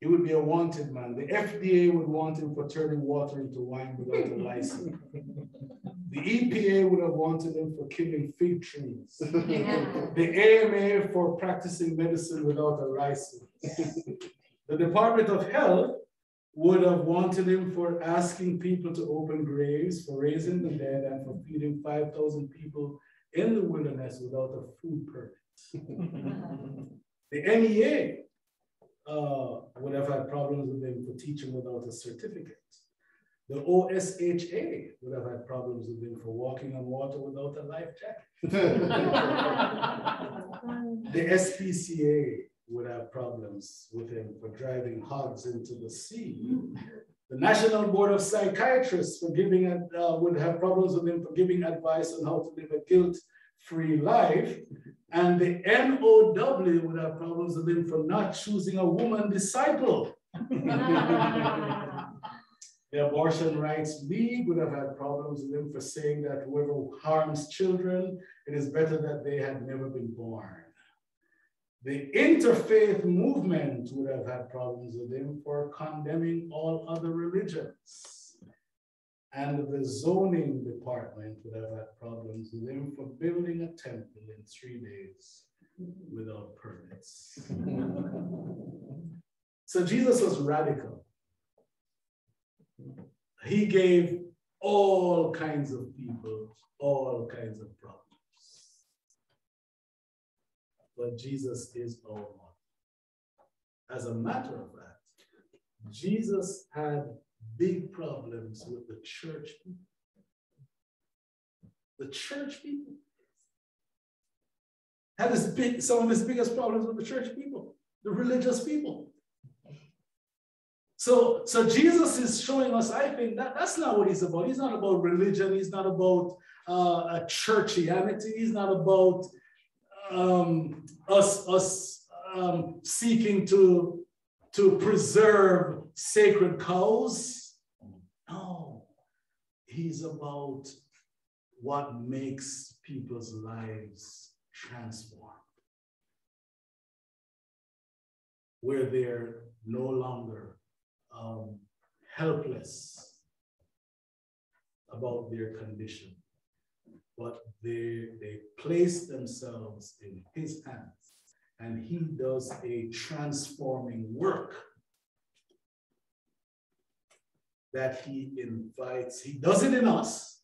Speaker 4: He would be a wanted man. The FDA would want him for turning water into wine without a license. The EPA would have wanted him for killing fig trees. the AMA for practicing medicine without a license. the Department of Health would have wanted him for asking people to open graves, for raising the dead, and for feeding 5,000 people in the wilderness without a food permit. the NEA uh, would have had problems with him for teaching without a certificate. The OSHA would have had problems with him for walking on water without a life jacket. the SPCA would have problems with him for driving hogs into the sea. The National Board of Psychiatrists for giving uh, would have problems with him for giving advice on how to live a guilt-free life. And the NOW would have problems with him for not choosing a woman disciple. The Abortion Rights League would have had problems with him for saying that whoever harms children, it is better that they had never been born. The interfaith movement would have had problems with him for condemning all other religions. And the zoning department would have had problems with him for building a temple in three days without permits. so Jesus was radical. He gave all kinds of people all kinds of problems. But Jesus is our one. As a matter of fact, Jesus had big problems with the church people. The church people had his big, some of his biggest problems with the church people, the religious people. So, so Jesus is showing us, I think that that's not what he's about. He's not about religion. He's not about uh, churchianity. He's not about um, us, us um, seeking to, to preserve sacred cows. No, he's about what makes people's lives transform, where they're no longer um, helpless about their condition, but they, they place themselves in his hands and he does a transforming work that he invites, he does it in us,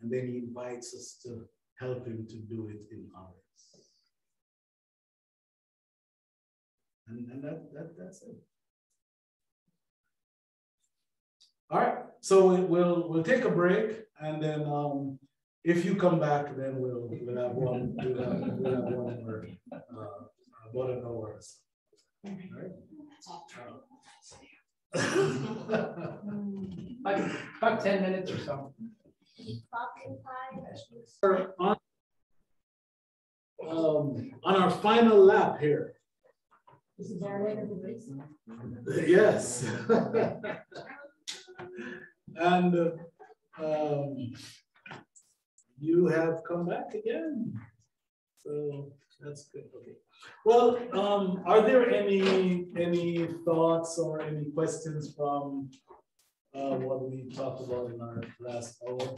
Speaker 4: and then he invites us to help him to do it in others. And, and that, that, that's it. All right, so we'll we'll take a break, and then um, if you come back, then we'll we'll have one we'll have, we'll have one more uh, about an hour. All right.
Speaker 1: like about 10 minutes or so.
Speaker 4: On, um, on our final lap here. Yes. And Um, you have come back again. So that's good. Okay. Well, um, are there any, any thoughts or any questions from uh, what we talked about in our last hour?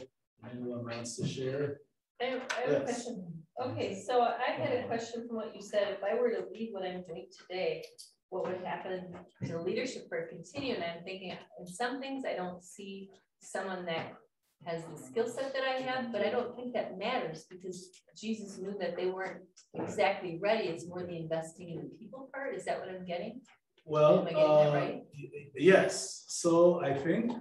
Speaker 4: Anyone wants to share?
Speaker 5: I have, I have a question. Okay, so I had a question from what you said. If I were to leave what I'm doing today, what would happen to leadership for continue? And I'm thinking, in some things, I don't see someone that has the skill set that I have, but I don't think that matters because Jesus knew that they weren't exactly ready. It's more the investing in the people part. Is that what I'm getting?
Speaker 4: Well,
Speaker 5: Am I getting
Speaker 4: uh,
Speaker 5: right?
Speaker 4: yes, so I think,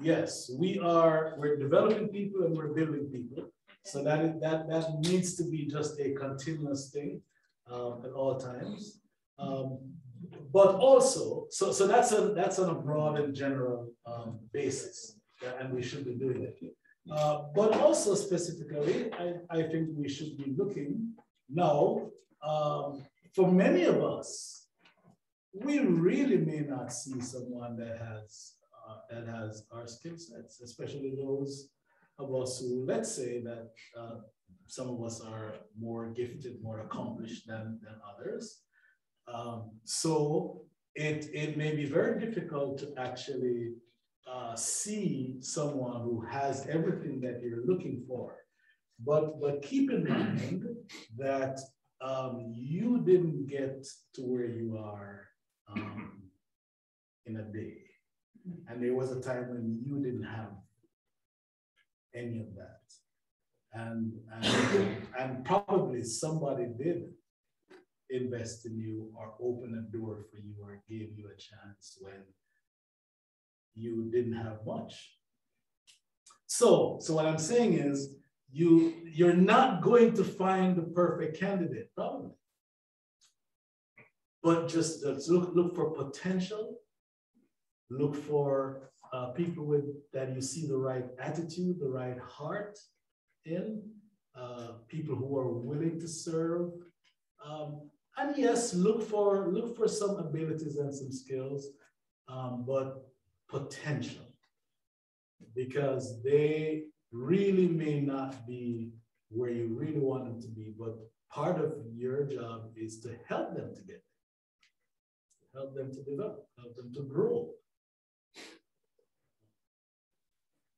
Speaker 4: yes, we are, we're developing people and we're building people. So that is, that, that needs to be just a continuous thing, um, at all times. Um, but also, so, so that's a, that's on a broad and general, um, basis, and we should be doing it. Uh, but also specifically, I, I think we should be looking now, um, for many of us, we really may not see someone that has, uh, that has our skill sets, especially those of us who, let's say that, uh, some of us are more gifted, more accomplished than, than others. Um, so it, it may be very difficult to actually, uh, see someone who has everything that you're looking for. But, but keep in mind that, um, you didn't get to where you are um, in a day. And there was a time when you didn't have any of that. And, and, and probably somebody did invest in you or open a door for you or gave you a chance when you didn't have much. So, so what I'm saying is you, you're not going to find the perfect candidate, probably. But just, look, look for potential. Look for uh, people with that you see the right attitude, the right heart in, uh, people who are willing to serve. Um, and yes, look for look for some abilities and some skills, um, but potential, because they really may not be where you really want them to be, but part of your job is to help them to get there, help them to develop, help them to grow.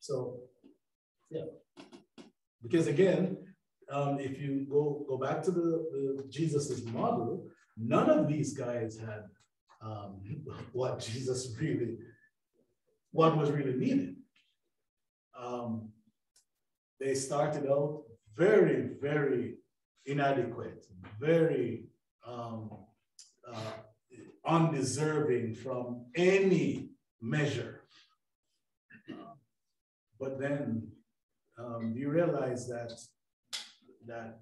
Speaker 4: So, yeah, because again, um, if you go go back to the, the Jesus's model, none of these guys had um, what Jesus really, what was really needed. Um, they started out very, very inadequate, very um, uh, undeserving from any measure. But then um, you realize that that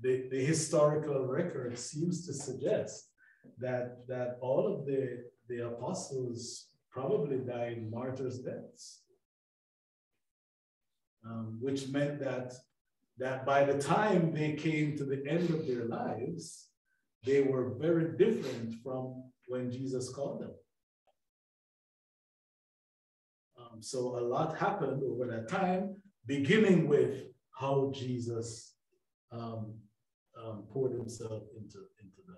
Speaker 4: the, the historical record seems to suggest that that all of the, the apostles probably died martyrs' deaths. Um, which meant that that by the time they came to the end of their lives, they were very different from when Jesus called them. Um, so a lot happened over that time, beginning with how Jesus um, um, poured himself into, into them.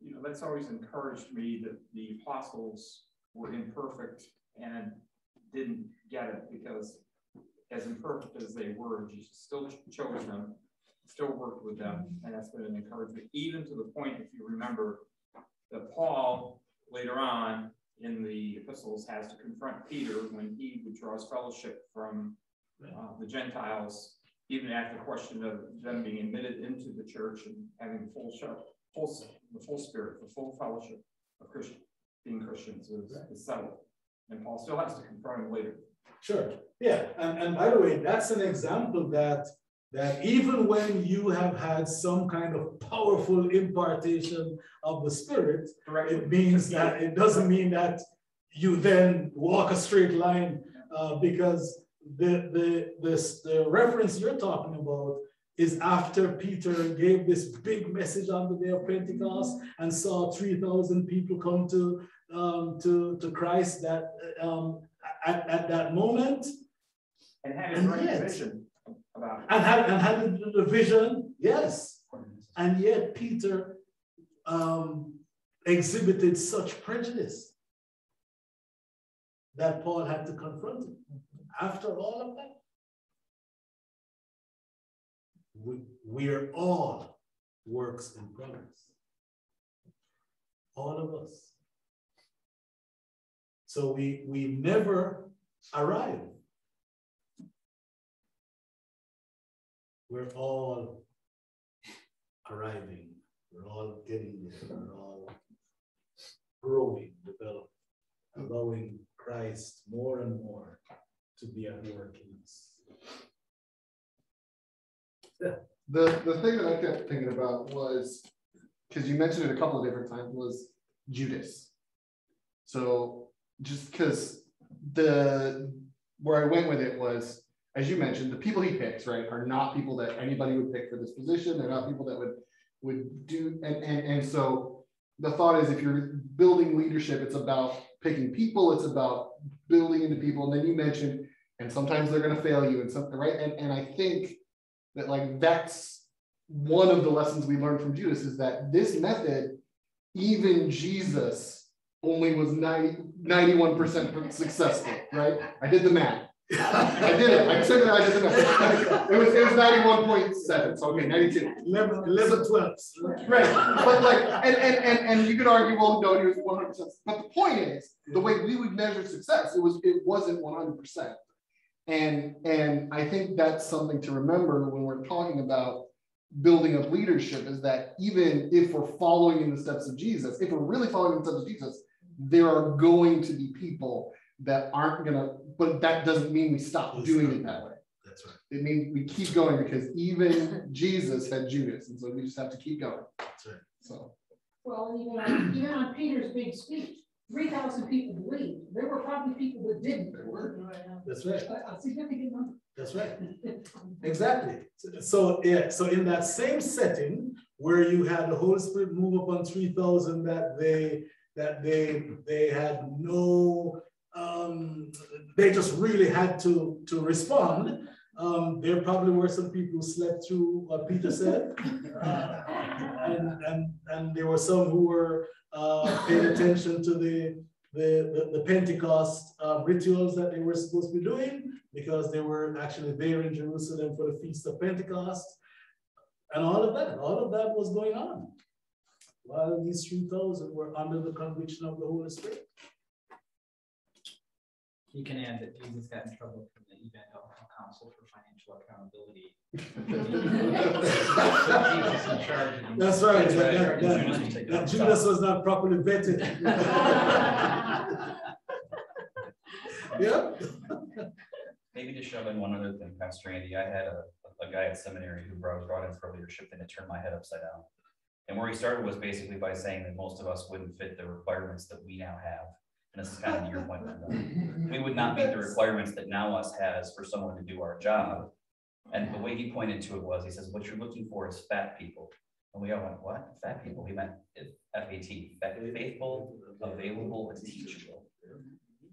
Speaker 3: You know, that's always encouraged me that the apostles were imperfect and didn't get it because as imperfect as they were, Jesus still chose them, still worked with them, and that's been an encouragement, even to the point, if you remember, that Paul later on in the epistles has to confront Peter when he withdraws fellowship from uh, the Gentiles, even at the question of them being admitted into the church and having full show, full, the full spirit, the full fellowship of Christian, being Christians is, is settled. And Paul still has to confront him later.
Speaker 4: Sure, yeah, and, and by the way, that's an example that that even when you have had some kind of powerful impartation of the spirit, it means that it doesn't mean that you then walk a straight line uh, because the, the, this, the reference you're talking about is after Peter gave this big message on the day of Pentecost and saw 3,000 people come to, um, to, to Christ that um, at, at that moment,
Speaker 3: And had
Speaker 4: And yet-
Speaker 3: vision about it.
Speaker 4: And had, and had the- the vision, yes. And yet Peter um, exhibited such prejudice that Paul had to confront him. After all of that, we, we are all works in progress. All of us. So we, we never arrive. We're all arriving, we're all getting there, we're all growing, developing, allowing Christ more and more to be at work in us.
Speaker 6: The, the thing that I kept thinking about was, because you mentioned it a couple of different times, was Judas. So just because the, where I went with it was, as you mentioned, the people he picks, right, are not people that anybody would pick for this position. They're not people that would, would do, and, and, and so the thought is if you're building leadership, it's about picking people, it's about building into people. And then you mentioned, and sometimes they're gonna fail you and something, right? And, and I think that like that's one of the lessons we learned from Judas is that this method, even Jesus only was 90, 91% successful, right? I did the math. I did it. I took it, I did the math. It was, it was 91.7, so okay, 92.
Speaker 4: 11, 11 12.
Speaker 6: Right, but like, and, and, and, and you could argue, well, no, he was one hundred percent, but the point is, the way we would measure success, it was, it wasn't one hundred percent. And, and I think that's something to remember when we're talking about building up leadership, is that even if we're following in the steps of Jesus, if we're really following in the steps of Jesus, there are going to be people that aren't gonna, but that doesn't mean we stop doing it that way.
Speaker 4: That's right,
Speaker 6: It means we keep going because even Jesus had Judas, and so we just have to keep going.
Speaker 4: that's right.
Speaker 6: So,
Speaker 2: Well, and even on, even on Peter's big speech, three thousand people believed. There were probably people that didn't. There were
Speaker 4: That's right.
Speaker 2: a a significant number.
Speaker 4: That's right. Exactly. So, yeah, so in that same setting where you had the Holy Spirit move upon three thousand that they, that they, they had no, um, they just really had to, to respond. Um, there probably were some people who slept through what Peter said. Uh, And, and, and there were some who were, uh, paying attention to the, the, the- the Pentecost, uh, rituals that they were supposed to be doing because they were actually there in Jerusalem for the Feast of Pentecost. And all of that, all of that was going on. While these three thousand were under the conviction of the Holy Spirit.
Speaker 1: You can add that Jesus got in trouble from the Evangelical Council for Financial Accountability. Jesus in charge. and
Speaker 4: That's right.
Speaker 1: That's
Speaker 4: that-
Speaker 1: right.
Speaker 4: that-
Speaker 1: Judas was
Speaker 4: that Judas was not properly vetted. Yeah,
Speaker 7: Maybe to shove in one other thing, Pastor Andy, I had a, a guy at seminary who brought, brought in for leadership and it turned my head upside down. And where he started was basically by saying that most of us wouldn't fit the requirements that we now have. And this is kind of your point, Linda. We would not meet the requirements that now us has for someone to do our job. And the way he pointed to it was, he says, what you're looking for is fat people. And we all went, what? Fat people? He meant F A T, faithful, available, and teachable.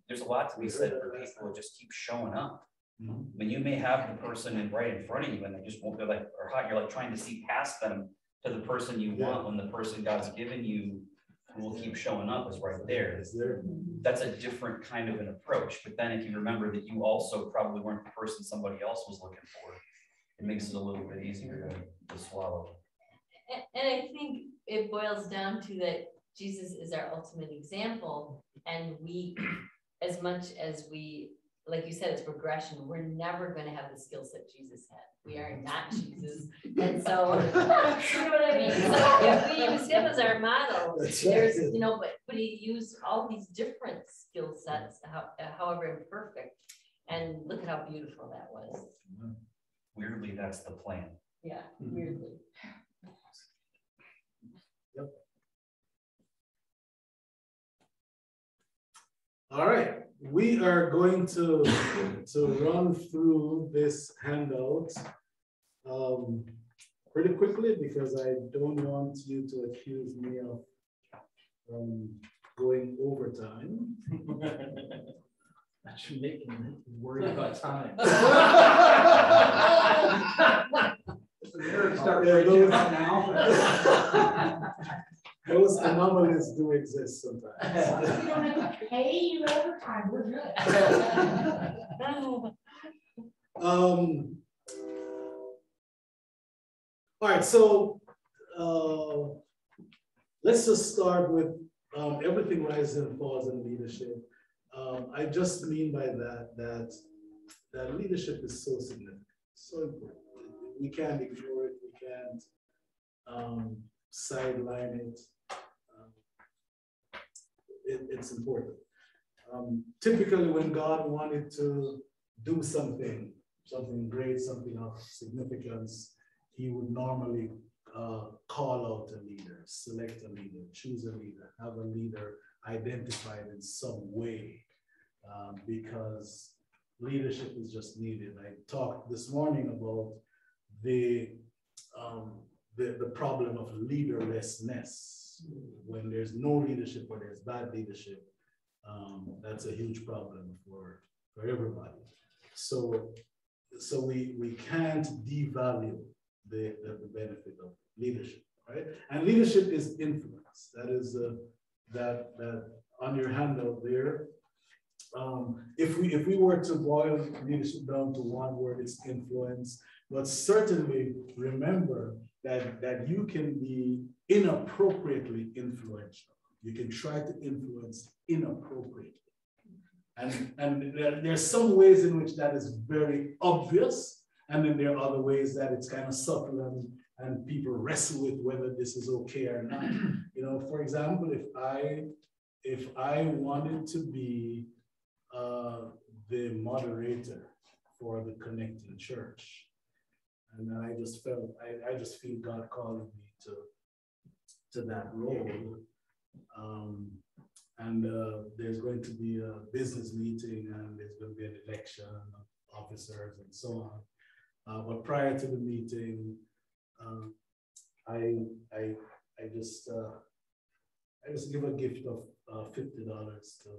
Speaker 7: There's a lot to be said for people who just keep showing up. Mm-hmm. When you may have the person in right in front of you and they just won't, they're like, or hot, you're like trying to see past them to the person you want, when the person God's given you will keep showing up is right there.
Speaker 4: there.
Speaker 7: That's a different kind of an approach. But then if you remember that you also probably weren't the person somebody else was looking for, it makes it a little bit easier to, to swallow.
Speaker 5: And, and I think it boils down to that Jesus is our ultimate example and we, as much as we, like you said, it's progression, we're never gonna have the skill set Jesus had. We are not Jesus. And so, you know what I mean? So if we use him as our model, there's, you know, but, but he used all these different skill sets, how, however imperfect. And look at how beautiful that was.
Speaker 7: Weirdly, that's the plan.
Speaker 5: Yeah,
Speaker 4: Mhm.
Speaker 5: weirdly.
Speaker 4: All right, we are going to, to run through this handout um, pretty quickly because I don't want you to accuse me of um, going overtime.
Speaker 1: That should make him worry about time.
Speaker 3: Start
Speaker 4: Yeah, those-
Speaker 3: now.
Speaker 4: Those anomalies do exist sometimes.
Speaker 2: We don't have to pay you overtime, we're good.
Speaker 4: Um. All right, so, uh, let's just start with, um, everything rises and falls in leadership. Um, I just mean by that, that, that leadership is so significant, so important. We can't ignore it, we can't, um, sideline it. It, it's important. Um, typically, when God wanted to do something, something great, something of significance, he would normally uh, call out a leader, select a leader, choose a leader, have a leader identified in some way. um, because leadership is just needed. I talked this morning about the, um, the, the problem of leaderlessness. When there's no leadership or there's bad leadership, um, that's a huge problem for, for everybody. So, so we, we can't devalue the, the, the benefit of leadership, right? And leadership is influence. That is, uh, that, that on your handout there. Um, if we, if we were to boil leadership down to one word, it's influence. But certainly remember that, that you can be inappropriately influential. You can try to influence inappropriately. And, and there, there are some ways in which that is very obvious, and then there are other ways that it's kind of subtle and, and people wrestle with whether this is okay or not. You know, for example, if I if I wanted to be uh, the moderator for the connecting church, and I just felt I, I just feel God calling me to to that role. Um, and uh, there's going to be a business meeting and there's going to be an election of officers and so on. Uh, but prior to the meeting, um, I, I, I just, uh, I just give a gift of uh, fifty dollars to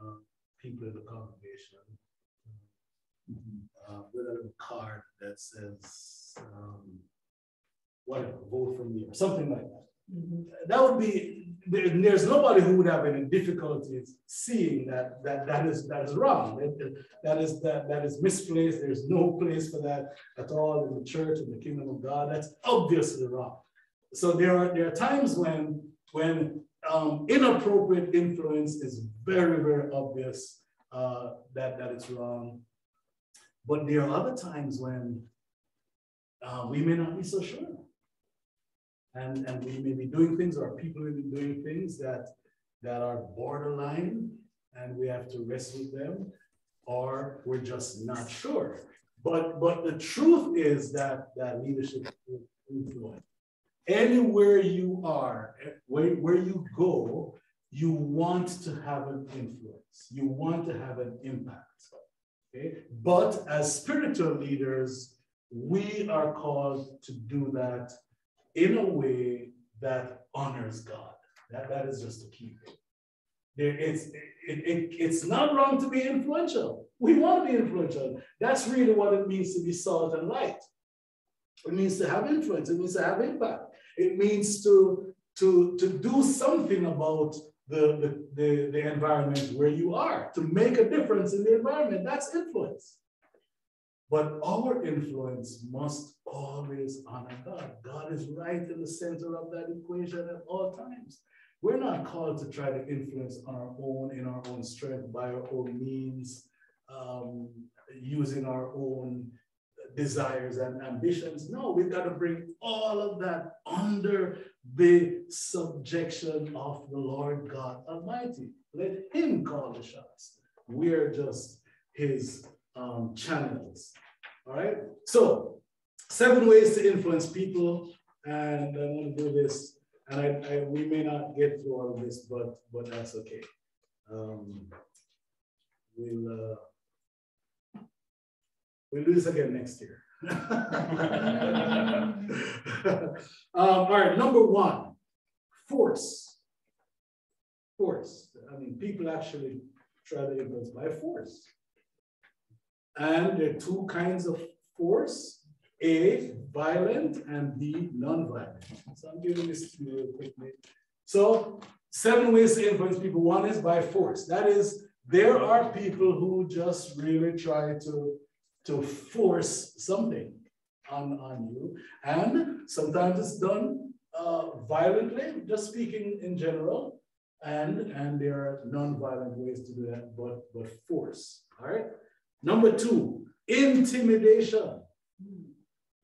Speaker 4: uh, people in the congregation. Uh, with a little card that says, um, whatever, vote for me or something like that that would be, there- there's nobody who would have any difficulties seeing that, that, that is, that is wrong. That- That is, that, that is misplaced. There's no place for that at all in the church, in the kingdom of God. That's obviously wrong. So there are, there are times when, when um, inappropriate influence is very, very obvious uh, that, that it's wrong. But there are other times when uh, we may not be so sure. And, and we may be doing things, or people may be doing things that, that are borderline, and we have to wrestle with them, or we're just not sure. But, but the truth is that, that leadership influence. Anywhere you are, where, where you go, you want to have an influence. You want to have an impact. Okay? But as spiritual leaders, we are called to do that in a way that honors God. That, that is just a key thing. There, it's, it, it, it's not wrong to be influential. We want to be influential. That's really what it means to be salt and light. It means to have influence. It means to have impact. It means to, to, to do something about the, the, the, the environment where you are, to make a difference in the environment. That's influence. But our influence must always honor God. God is right in the center of that equation at all times. We're not called to try to influence on our own, in our own strength, by our own means, um, using our own desires and ambitions. No, we've got to bring all of that under the subjection of the Lord God Almighty. Let Him call the shots. We're just His um, channels. All right. So, seven ways to influence people, and I'm going to do this. And I, I, we may not get through all of this, but but that's okay. Um, we'll uh, we'll do this again next year. um, all right. Number one, force. Force. I mean, people actually try to influence by force. And there are two kinds of force, A, violent, and B, non-violent. So I'm giving this to you quickly. So seven ways to influence people. One is by force. That is, there are people who just really try to, to force something on, on you. And sometimes it's done uh, violently, just speaking in general. And, and there are non-violent ways to do that, but, but force, all right? Number two, intimidation.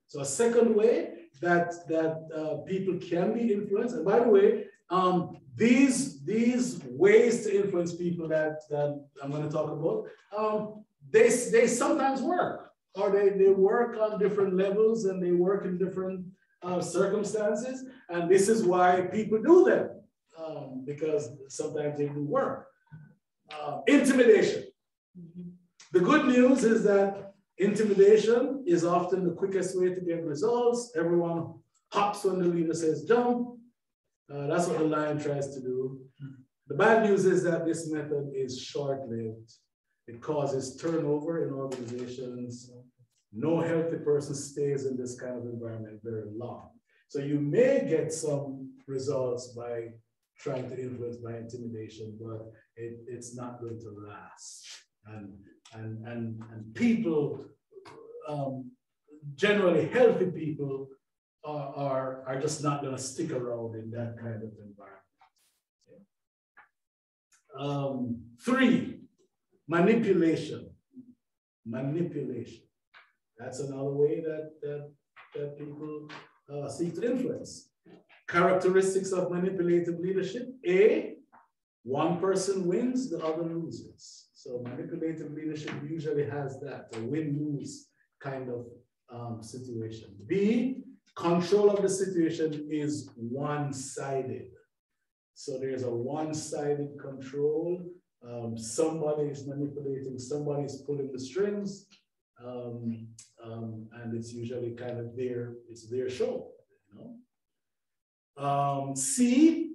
Speaker 4: So a second way that, that uh, people can be influenced, and by the way, um, these, these ways to influence people that, that I'm gonna talk about, um, they, they sometimes work, or they, they work on different levels and they work in different uh, circumstances, and this is why people do them, um, because sometimes they do work. Uh, intimidation. The good news is that intimidation is often the quickest way to get results. Everyone hops when the leader says jump. Uh, that's what the lion tries to do. The bad news is that this method is short-lived. It causes turnover in organizations. No healthy person stays in this kind of environment very long. So you may get some results by trying to influence by intimidation, but it, it's not going to last. And, and, and, and people, um, generally healthy people, are, are, are just not going to stick around in that kind of environment. Um, three, manipulation. Manipulation. That's another way that, that, that people uh, seek to influence. Characteristics of manipulative leadership. A, one person wins, the other loses. So manipulative leadership usually has that, a win-lose kind of um, situation. B, control of the situation is one-sided. So there's a one-sided control. Um, somebody is manipulating, somebody is pulling the strings, um, um, and it's usually kind of their, it's their show, you know. Um, C,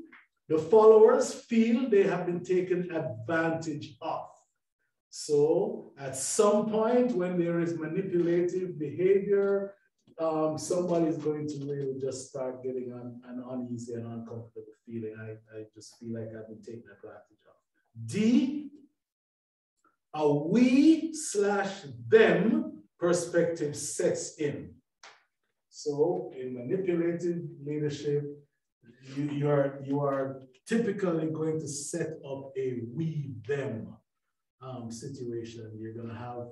Speaker 4: the followers feel they have been taken advantage of. So at some point when there is manipulative behavior, um, somebody is going to really just start getting an, an uneasy and uncomfortable feeling. I, I just feel like I've been taken advantage of. D, a we slash them perspective sets in. So in manipulative leadership, you, you, are, you are typically going to set up a we them um, situation. You're going to have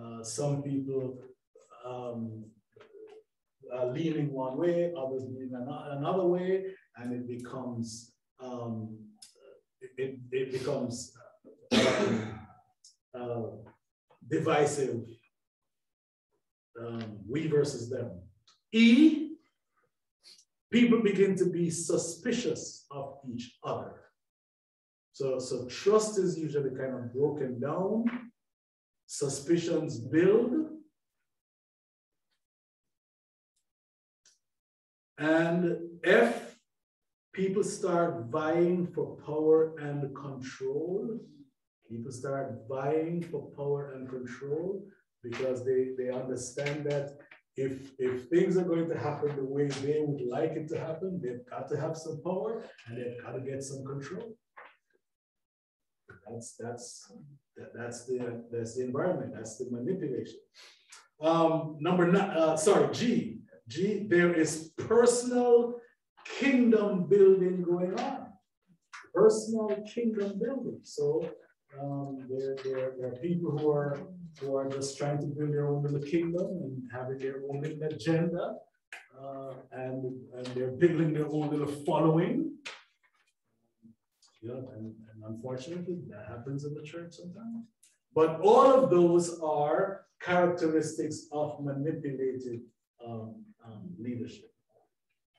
Speaker 4: uh, some people um, uh, leaning one way, others leaning another way, and it becomes um, it, it becomes um, uh, divisive. Um, we versus them. E, people begin to be suspicious of each other. So, so trust is usually kind of broken down, suspicions build, and if people start vying for power and control. People start vying for power and control because they, they understand that if, if things are going to happen the way they would like it to happen, they've got to have some power and they've got to get some control. That's that's that, that's the that's the environment. That's the manipulation. Um, number nine, uh, sorry, G. G. There is personal kingdom building going on. Personal kingdom building. So um, there, there, there are people who are who are just trying to build their own little kingdom and having their own little agenda, uh, and and they're building their own little following. Yeah, and, and unfortunately, that happens in the church sometimes. But all of those are characteristics of manipulated um, um, leadership.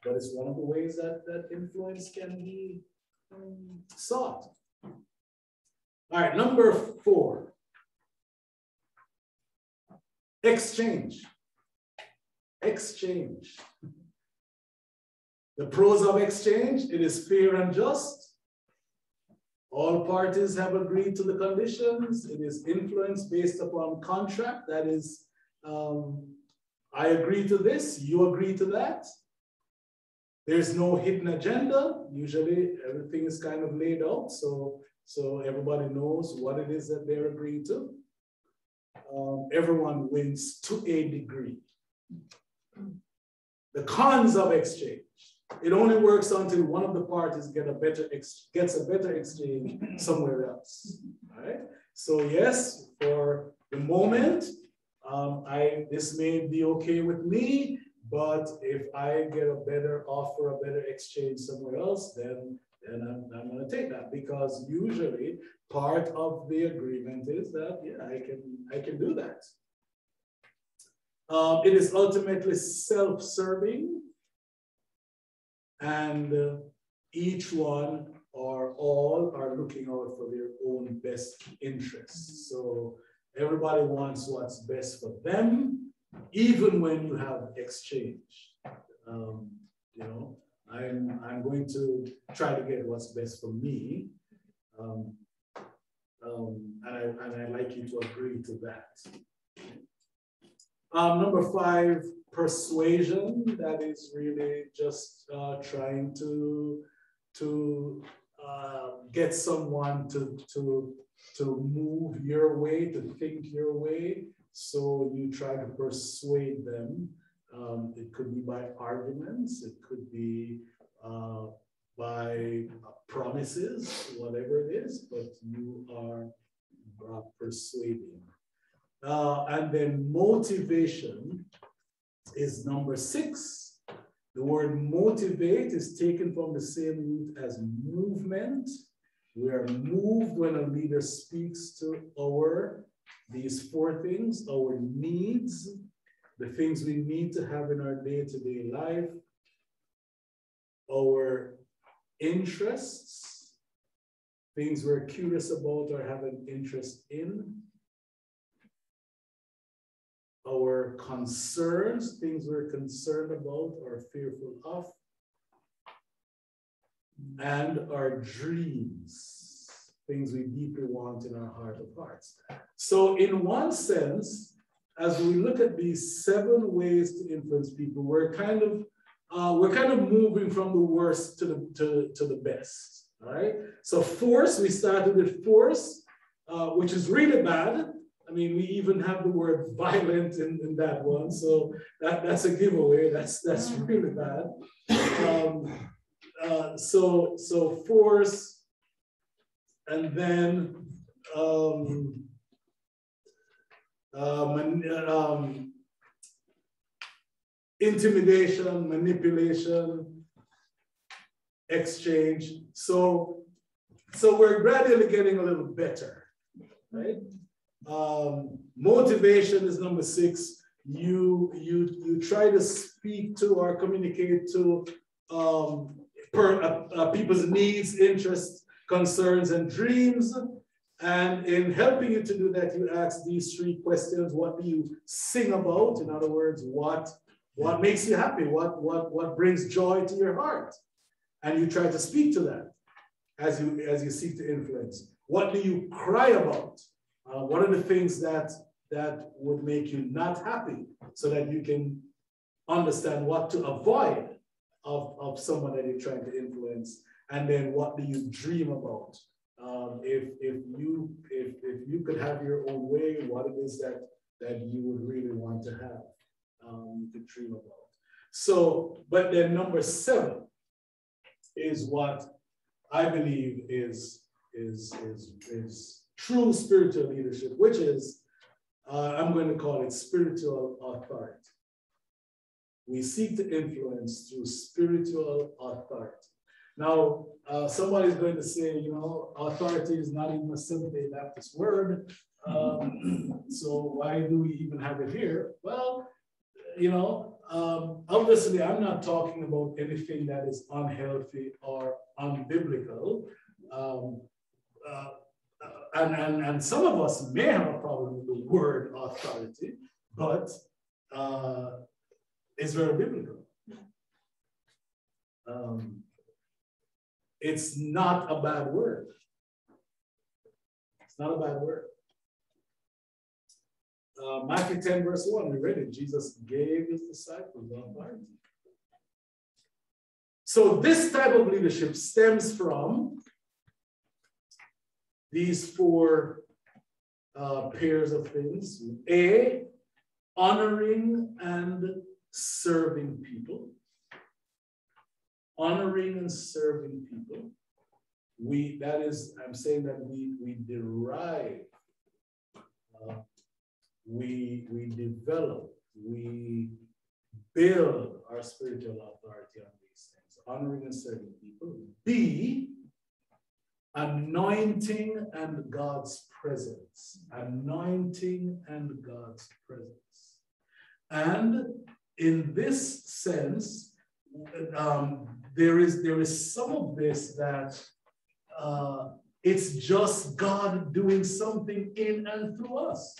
Speaker 4: But it's one of the ways that, that influence can be um, sought. All right, number four. Exchange. Exchange. The pros of exchange, it is fair and just. All parties have agreed to the conditions. It is influenced based upon contract. That is, um, I agree to this, you agree to that. There's no hidden agenda. Usually everything is kind of laid out. So, so everybody knows what it is that they're agreeing to. Um, everyone wins to a degree. The cons of exchange. It only works until one of the parties get a better ex gets a better exchange somewhere else. All right. So yes, for the moment, um, I this may be okay with me, but if I get a better offer, a better exchange somewhere else, then then I'm, I'm going to take that because usually part of the agreement is that yeah, I can I can do that. Um, it is ultimately self-serving and uh, each one or all are looking out for their own best interests. So everybody wants what's best for them, even when you have exchange. Um, you know, I'm, I'm going to try to get what's best for me. Um, um, and, I, and I like you to agree to that. Um, number five, persuasion. That is really just uh, trying to to uh, get someone to to to move your way, to think your way. So you try to persuade them. Um, it could be by arguments. It could be uh, by promises, whatever it is. But you are uh, persuading. Uh, and then motivation is number six. The word motivate is taken from the same root as movement. We are moved when a leader speaks to our, these four things, our needs, the things we need to have in our day-to-day -day life, our interests, things we're curious about or have an interest in, our concerns, things we're concerned about or fearful of, and our dreams, things we deeply want in our heart of hearts. So, in one sense, as we look at these seven ways to influence people, we're kind of uh, we're kind of moving from the worst to the to, to the best. All right. So force, we started with force, uh, which is really bad. I mean, we even have the word violent in, in that one. So that, that's a giveaway. That's that's really bad. Um, uh, so so force, and then um, um, um, intimidation, manipulation, exchange. So so we're gradually getting a little better, right? Um, motivation is number six. You, you, you try to speak to or communicate to um, per, uh, uh, people's needs, interests, concerns, and dreams. And in helping you to do that, you ask these three questions. What do you sing about? In other words, what, what makes you happy? What, what, what brings joy to your heart? And you try to speak to that as you, as you seek to influence. What do you cry about? Uh, what are the things that that would make you not happy so that you can understand what to avoid of, of someone that you're trying to influence and then what do you dream about? Um, if if you if, if you could have your own way what it is that that you would really want to have um, you could dream about? So but then number seven is what i believe is is is is true spiritual leadership, which is, uh, I'm going to call it spiritual authority. We seek to influence through spiritual authority. Now, uh, somebody's going to say, you know, authority is not even a Seventh day Baptist word. Um, so why do we even have it here? Well, you know, um, obviously, I'm not talking about anything that is unhealthy or unbiblical. Um, uh, and, and, and some of us may have a problem with the word authority, but uh, it's very biblical. Um, it's not a bad word. It's not a bad word. Uh, Matthew 10, verse 1, we read it. Jesus gave his disciples authority. So this type of leadership stems from these four uh, pairs of things. A, honoring and serving people. Honoring and serving people. We, that is, I'm saying that we, we derive, uh, we, we develop, we build our spiritual authority on these things, honoring and serving people. B, anointing and God's presence, anointing and God's presence. And in this sense, um, there is there is some of this that uh, it's just God doing something in and through us.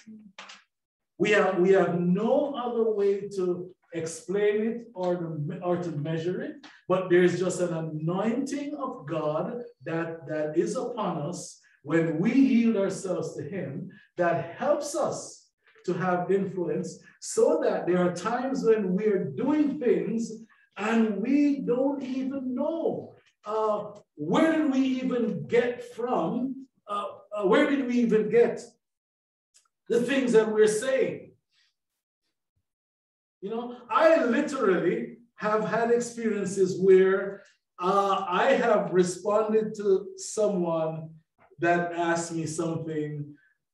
Speaker 4: We have we have no other way to explain it or to, or to measure it, but there's just an anointing of God that, that is upon us when we yield ourselves to Him that helps us to have influence so that there are times when we are doing things and we don't even know uh, where did we even get from, uh, uh, where did we even get the things that we're saying? You know, I literally have had experiences where uh, I have responded to someone that asked me something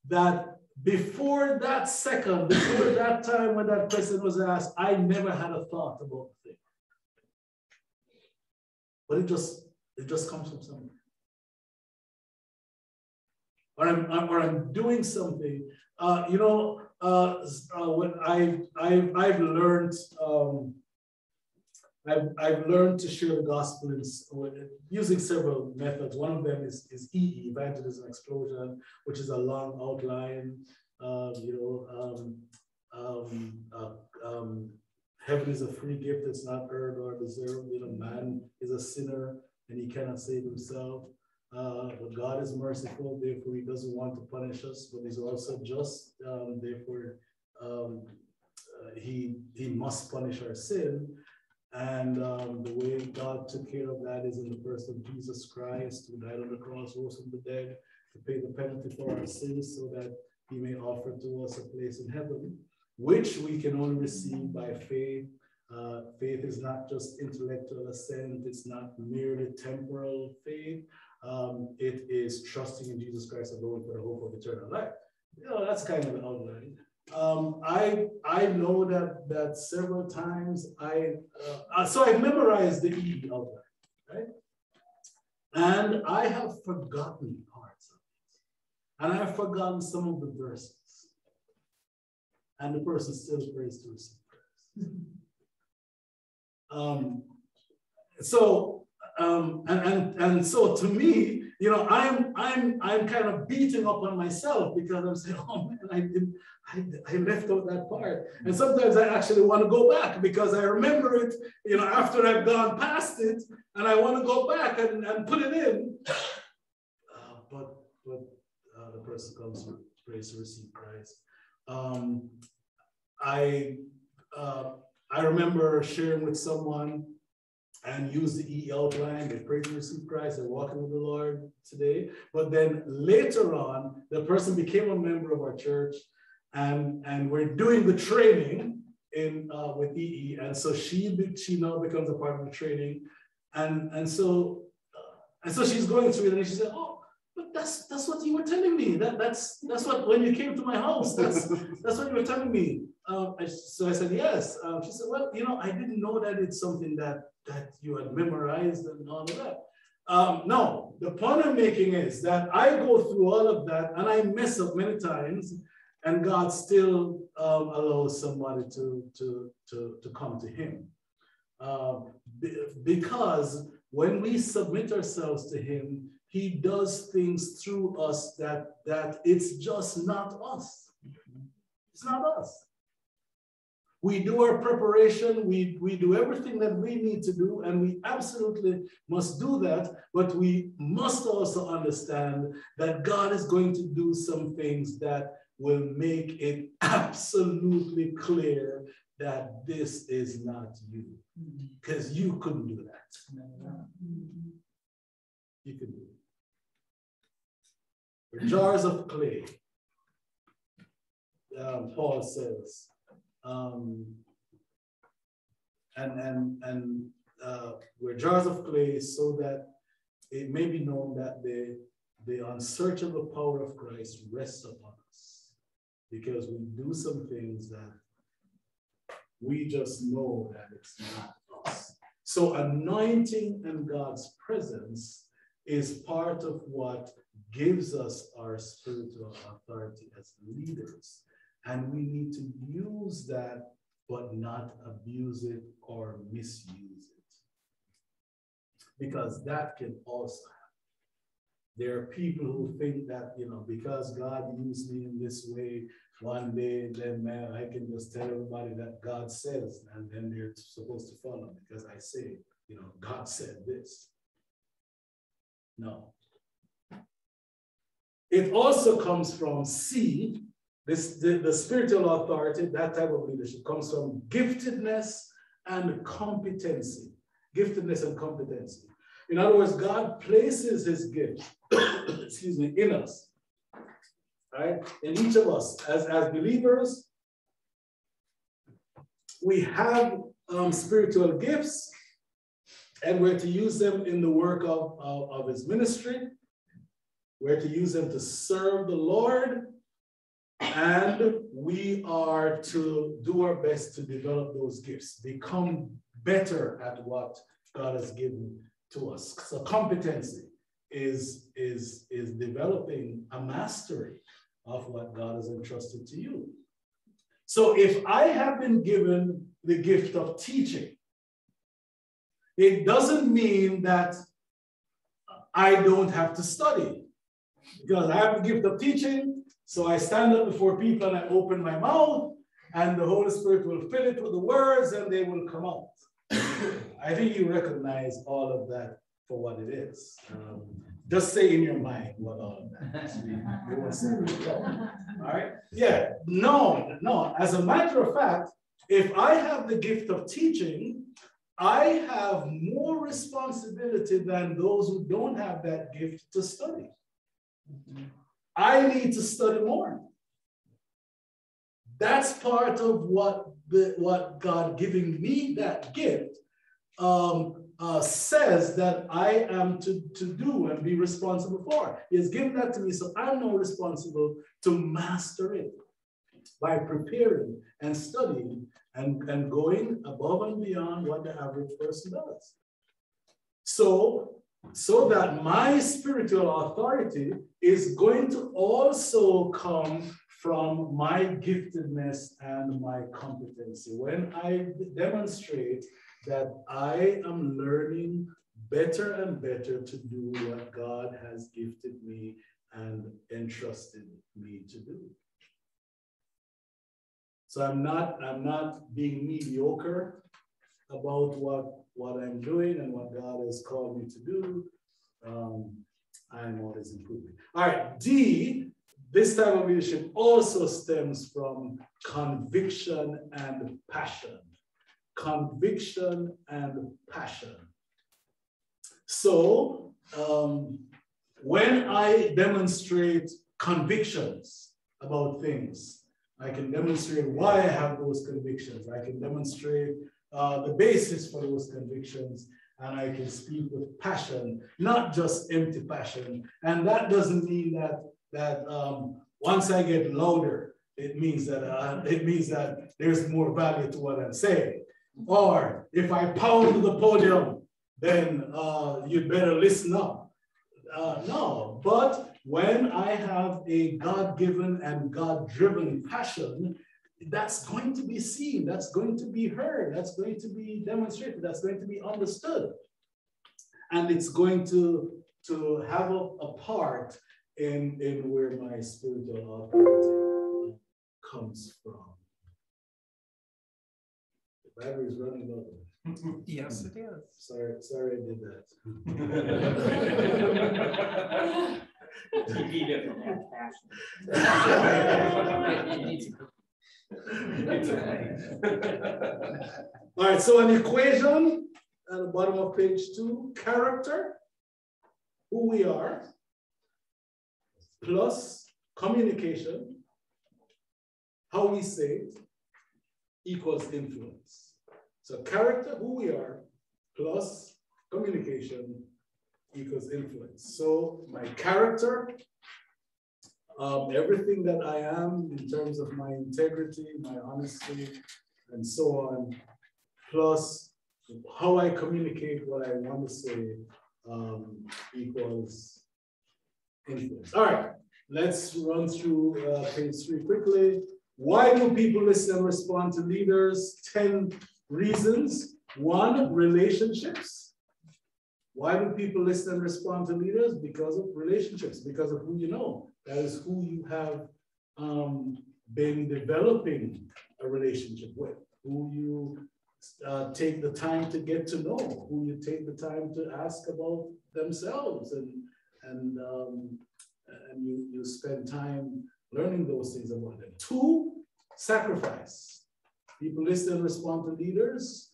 Speaker 4: that before that second, before that time when that question was asked, I never had a thought about the thing. But it just it just comes from somewhere. Or I'm, or I'm doing something. Uh, you know, uh, uh, what I, I've, I've learned, um, I've, I've learned to share the gospel in, using several methods. One of them is, is EE, Evangelism Explosion, which is a long outline, uh, you know, um, um, uh, um, heaven is a free gift that's not earned or deserved. You know, man is a sinner and he cannot save himself. Uh, but God is merciful, therefore He doesn't want to punish us, but He's also just. Um, therefore, um, uh, He He must punish our sin. And um, the way God took care of that is in the person of Jesus Christ, who died on the cross, rose from the dead, to pay the penalty for our sins, so that He may offer to us a place in heaven, which we can only receive by faith. Uh, faith is not just intellectual assent; it's not merely temporal faith um, it is trusting in Jesus Christ alone for the hope of eternal life. You know, that's kind of an outline. Um, I I know that that several times I uh, uh so I've memorized the E outline, right? And I have forgotten parts of it, and I've forgotten some of the verses, and the person still prays to receive praise. um, so um, and, and, and so to me, you know, I'm, I'm, I'm kind of beating up on myself because I'm saying, oh man, I didn't, I, I left out that part. And sometimes I actually want to go back because I remember it, you know, after I've gone past it and I want to go back and, and put it in. Uh, but, but uh, the person comes with praise to receive Christ. Um, I, uh, I remember sharing with someone and use the E outline, they pray to receive Christ, they're walking with the Lord today. But then later on, the person became a member of our church and, and we're doing the training in uh, with EE. And so she, she now becomes a part of the training. And, and so uh, and so she's going through it and she said, oh, but that's that's what you were telling me. That that's that's what when you came to my house, that's that's what you were telling me. Um, I, so I said yes. Um, she said, well, you know, I didn't know that it's something that that you had memorized and all of that. Um, no, the point I'm making is that I go through all of that and I mess up many times, and God still um, allows somebody to, to, to, to come to Him. Um, because when we submit ourselves to Him, He does things through us that, that it's just not us. It's not us. We do our preparation, we, we do everything that we need to do, and we absolutely must do that. But we must also understand that God is going to do some things that will make it absolutely clear that this is not you. Because you couldn't do that. You could do it. We're jars of clay. Um, Paul says, um, and and and uh, we're jars of clay so that it may be known that the the unsearchable power of Christ rests upon us because we do some things that we just know that it's not us. So anointing and God's presence is part of what gives us our spiritual authority as leaders. And we need to use that, but not abuse it or misuse it. Because that can also happen. There are people who think that, you know, because God used me in this way, one day, then man, I can just tell everybody that God says, and then they're supposed to follow because I say, you know, God said this. No. It also comes from C, this, the, the spiritual authority, that type of leadership comes from giftedness and competency. Giftedness and competency. In other words, God places his gift, excuse me, in us. Right? In each of us, as, as believers, we have um, spiritual gifts and we're to use them in the work of, of, of his ministry. We're to use them to serve the Lord. And we are to do our best to develop those gifts, become better at what God has given to us. So competency is, is, is developing a mastery of what God has entrusted to you. So if I have been given the gift of teaching, it doesn't mean that I don't have to study because I have the gift of teaching. So I stand up before people and I open my mouth, and the Holy Spirit will fill it with the words and they will come out. I think you recognize all of that for what it is. Um, just say in your mind what all of that all right? Yeah, no, no. As a matter of fact, if I have the gift of teaching, I have more responsibility than those who don't have that gift to study. I need to study more. That's part of what the, what God giving me that gift um, uh, says that I am to, to do and be responsible for. He has given that to me, so I'm now responsible to master it by preparing and studying and, and going above and beyond what the average person does. So, so that my spiritual authority is going to also come from my giftedness and my competency. When I demonstrate that I am learning better and better to do what God has gifted me and entrusted me to do. So I'm not, I'm not being mediocre about what, what I'm doing and what God has called me to do. Um, I'm always improving. All right, D, this type of leadership also stems from conviction and passion. Conviction and passion. So um, when I demonstrate convictions about things, I can demonstrate why I have those convictions. I can demonstrate uh, the basis for those convictions, and I can speak with passion, not just empty passion. And that doesn't mean that that um, once I get louder, it means that uh, it means that there's more value to what I'm saying. Or if I pound the podium, then uh, you'd better listen up. Uh, no, but when I have a God given and God driven passion, that's going to be seen, that's going to be heard, that's going to be demonstrated, that's going to be understood. And it's going to, to have a, a part in, in where my spiritual comes from. Battery's running low.
Speaker 1: Yes, it is.
Speaker 4: Sorry, sorry I did that.
Speaker 3: TV doesn't
Speaker 4: All right, so an equation at the bottom of page two, character, who we are, plus communication, how we say it, equals influence. So character, who we are, plus communication equals influence. So my character, um, everything that I am in terms of my integrity, my honesty, and so on, plus how I communicate what I want to say um, equals influence. All right, let's run through uh, page three quickly. Why do people listen and respond to leaders? 10 reasons. One, relationships. Why do people listen and respond to leaders? Because of relationships, because of who you know. That is who you have um, been developing a relationship with, who you uh, take the time to get to know, who you take the time to ask about themselves, and and um, and you you spend time learning those things about them. Two, sacrifice. People listen and respond to leaders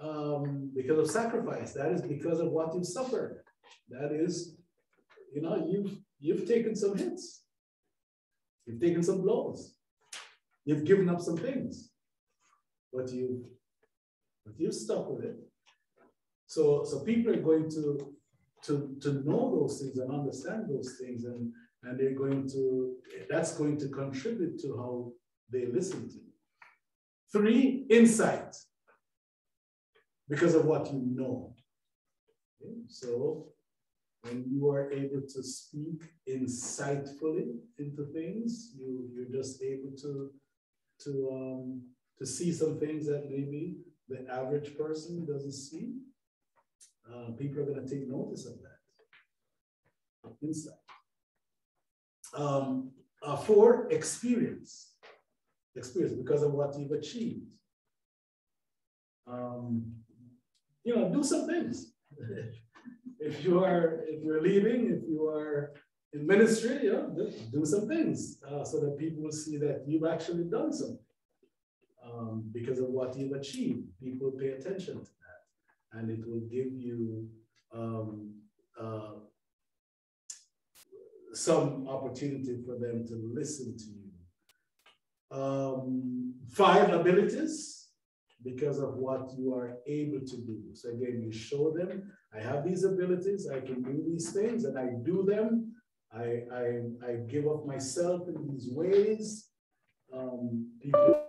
Speaker 4: um, because of sacrifice. That is because of what you've suffered. That is, you know, you've you've taken some hits. You've taken some blows. You've given up some things, but you've but you've stuck with it. So so people are going to to to know those things and understand those things, and and they're going to that's going to contribute to how they listen to you. Three, insight because of what you know. Okay, So when you are able to speak insightfully into things, you, you're just able to, to, um, to see some things that maybe the average person doesn't see. Uh, people are going to take notice of that. Insight. Um, uh, four, experience. Experience because of what you've achieved. Um, you know, do some things. if you are, if you're leaving, if you are in ministry, you know, do, do some things uh, so that people will see that you've actually done something um, because of what you've achieved. People pay attention to that, and it will give you um, uh, some opportunity for them to listen to you. Um, five abilities because of what you are able to do. So again, you show them, I have these abilities, I can do these things, and I do them. I, I, I give up myself in these ways. Um, people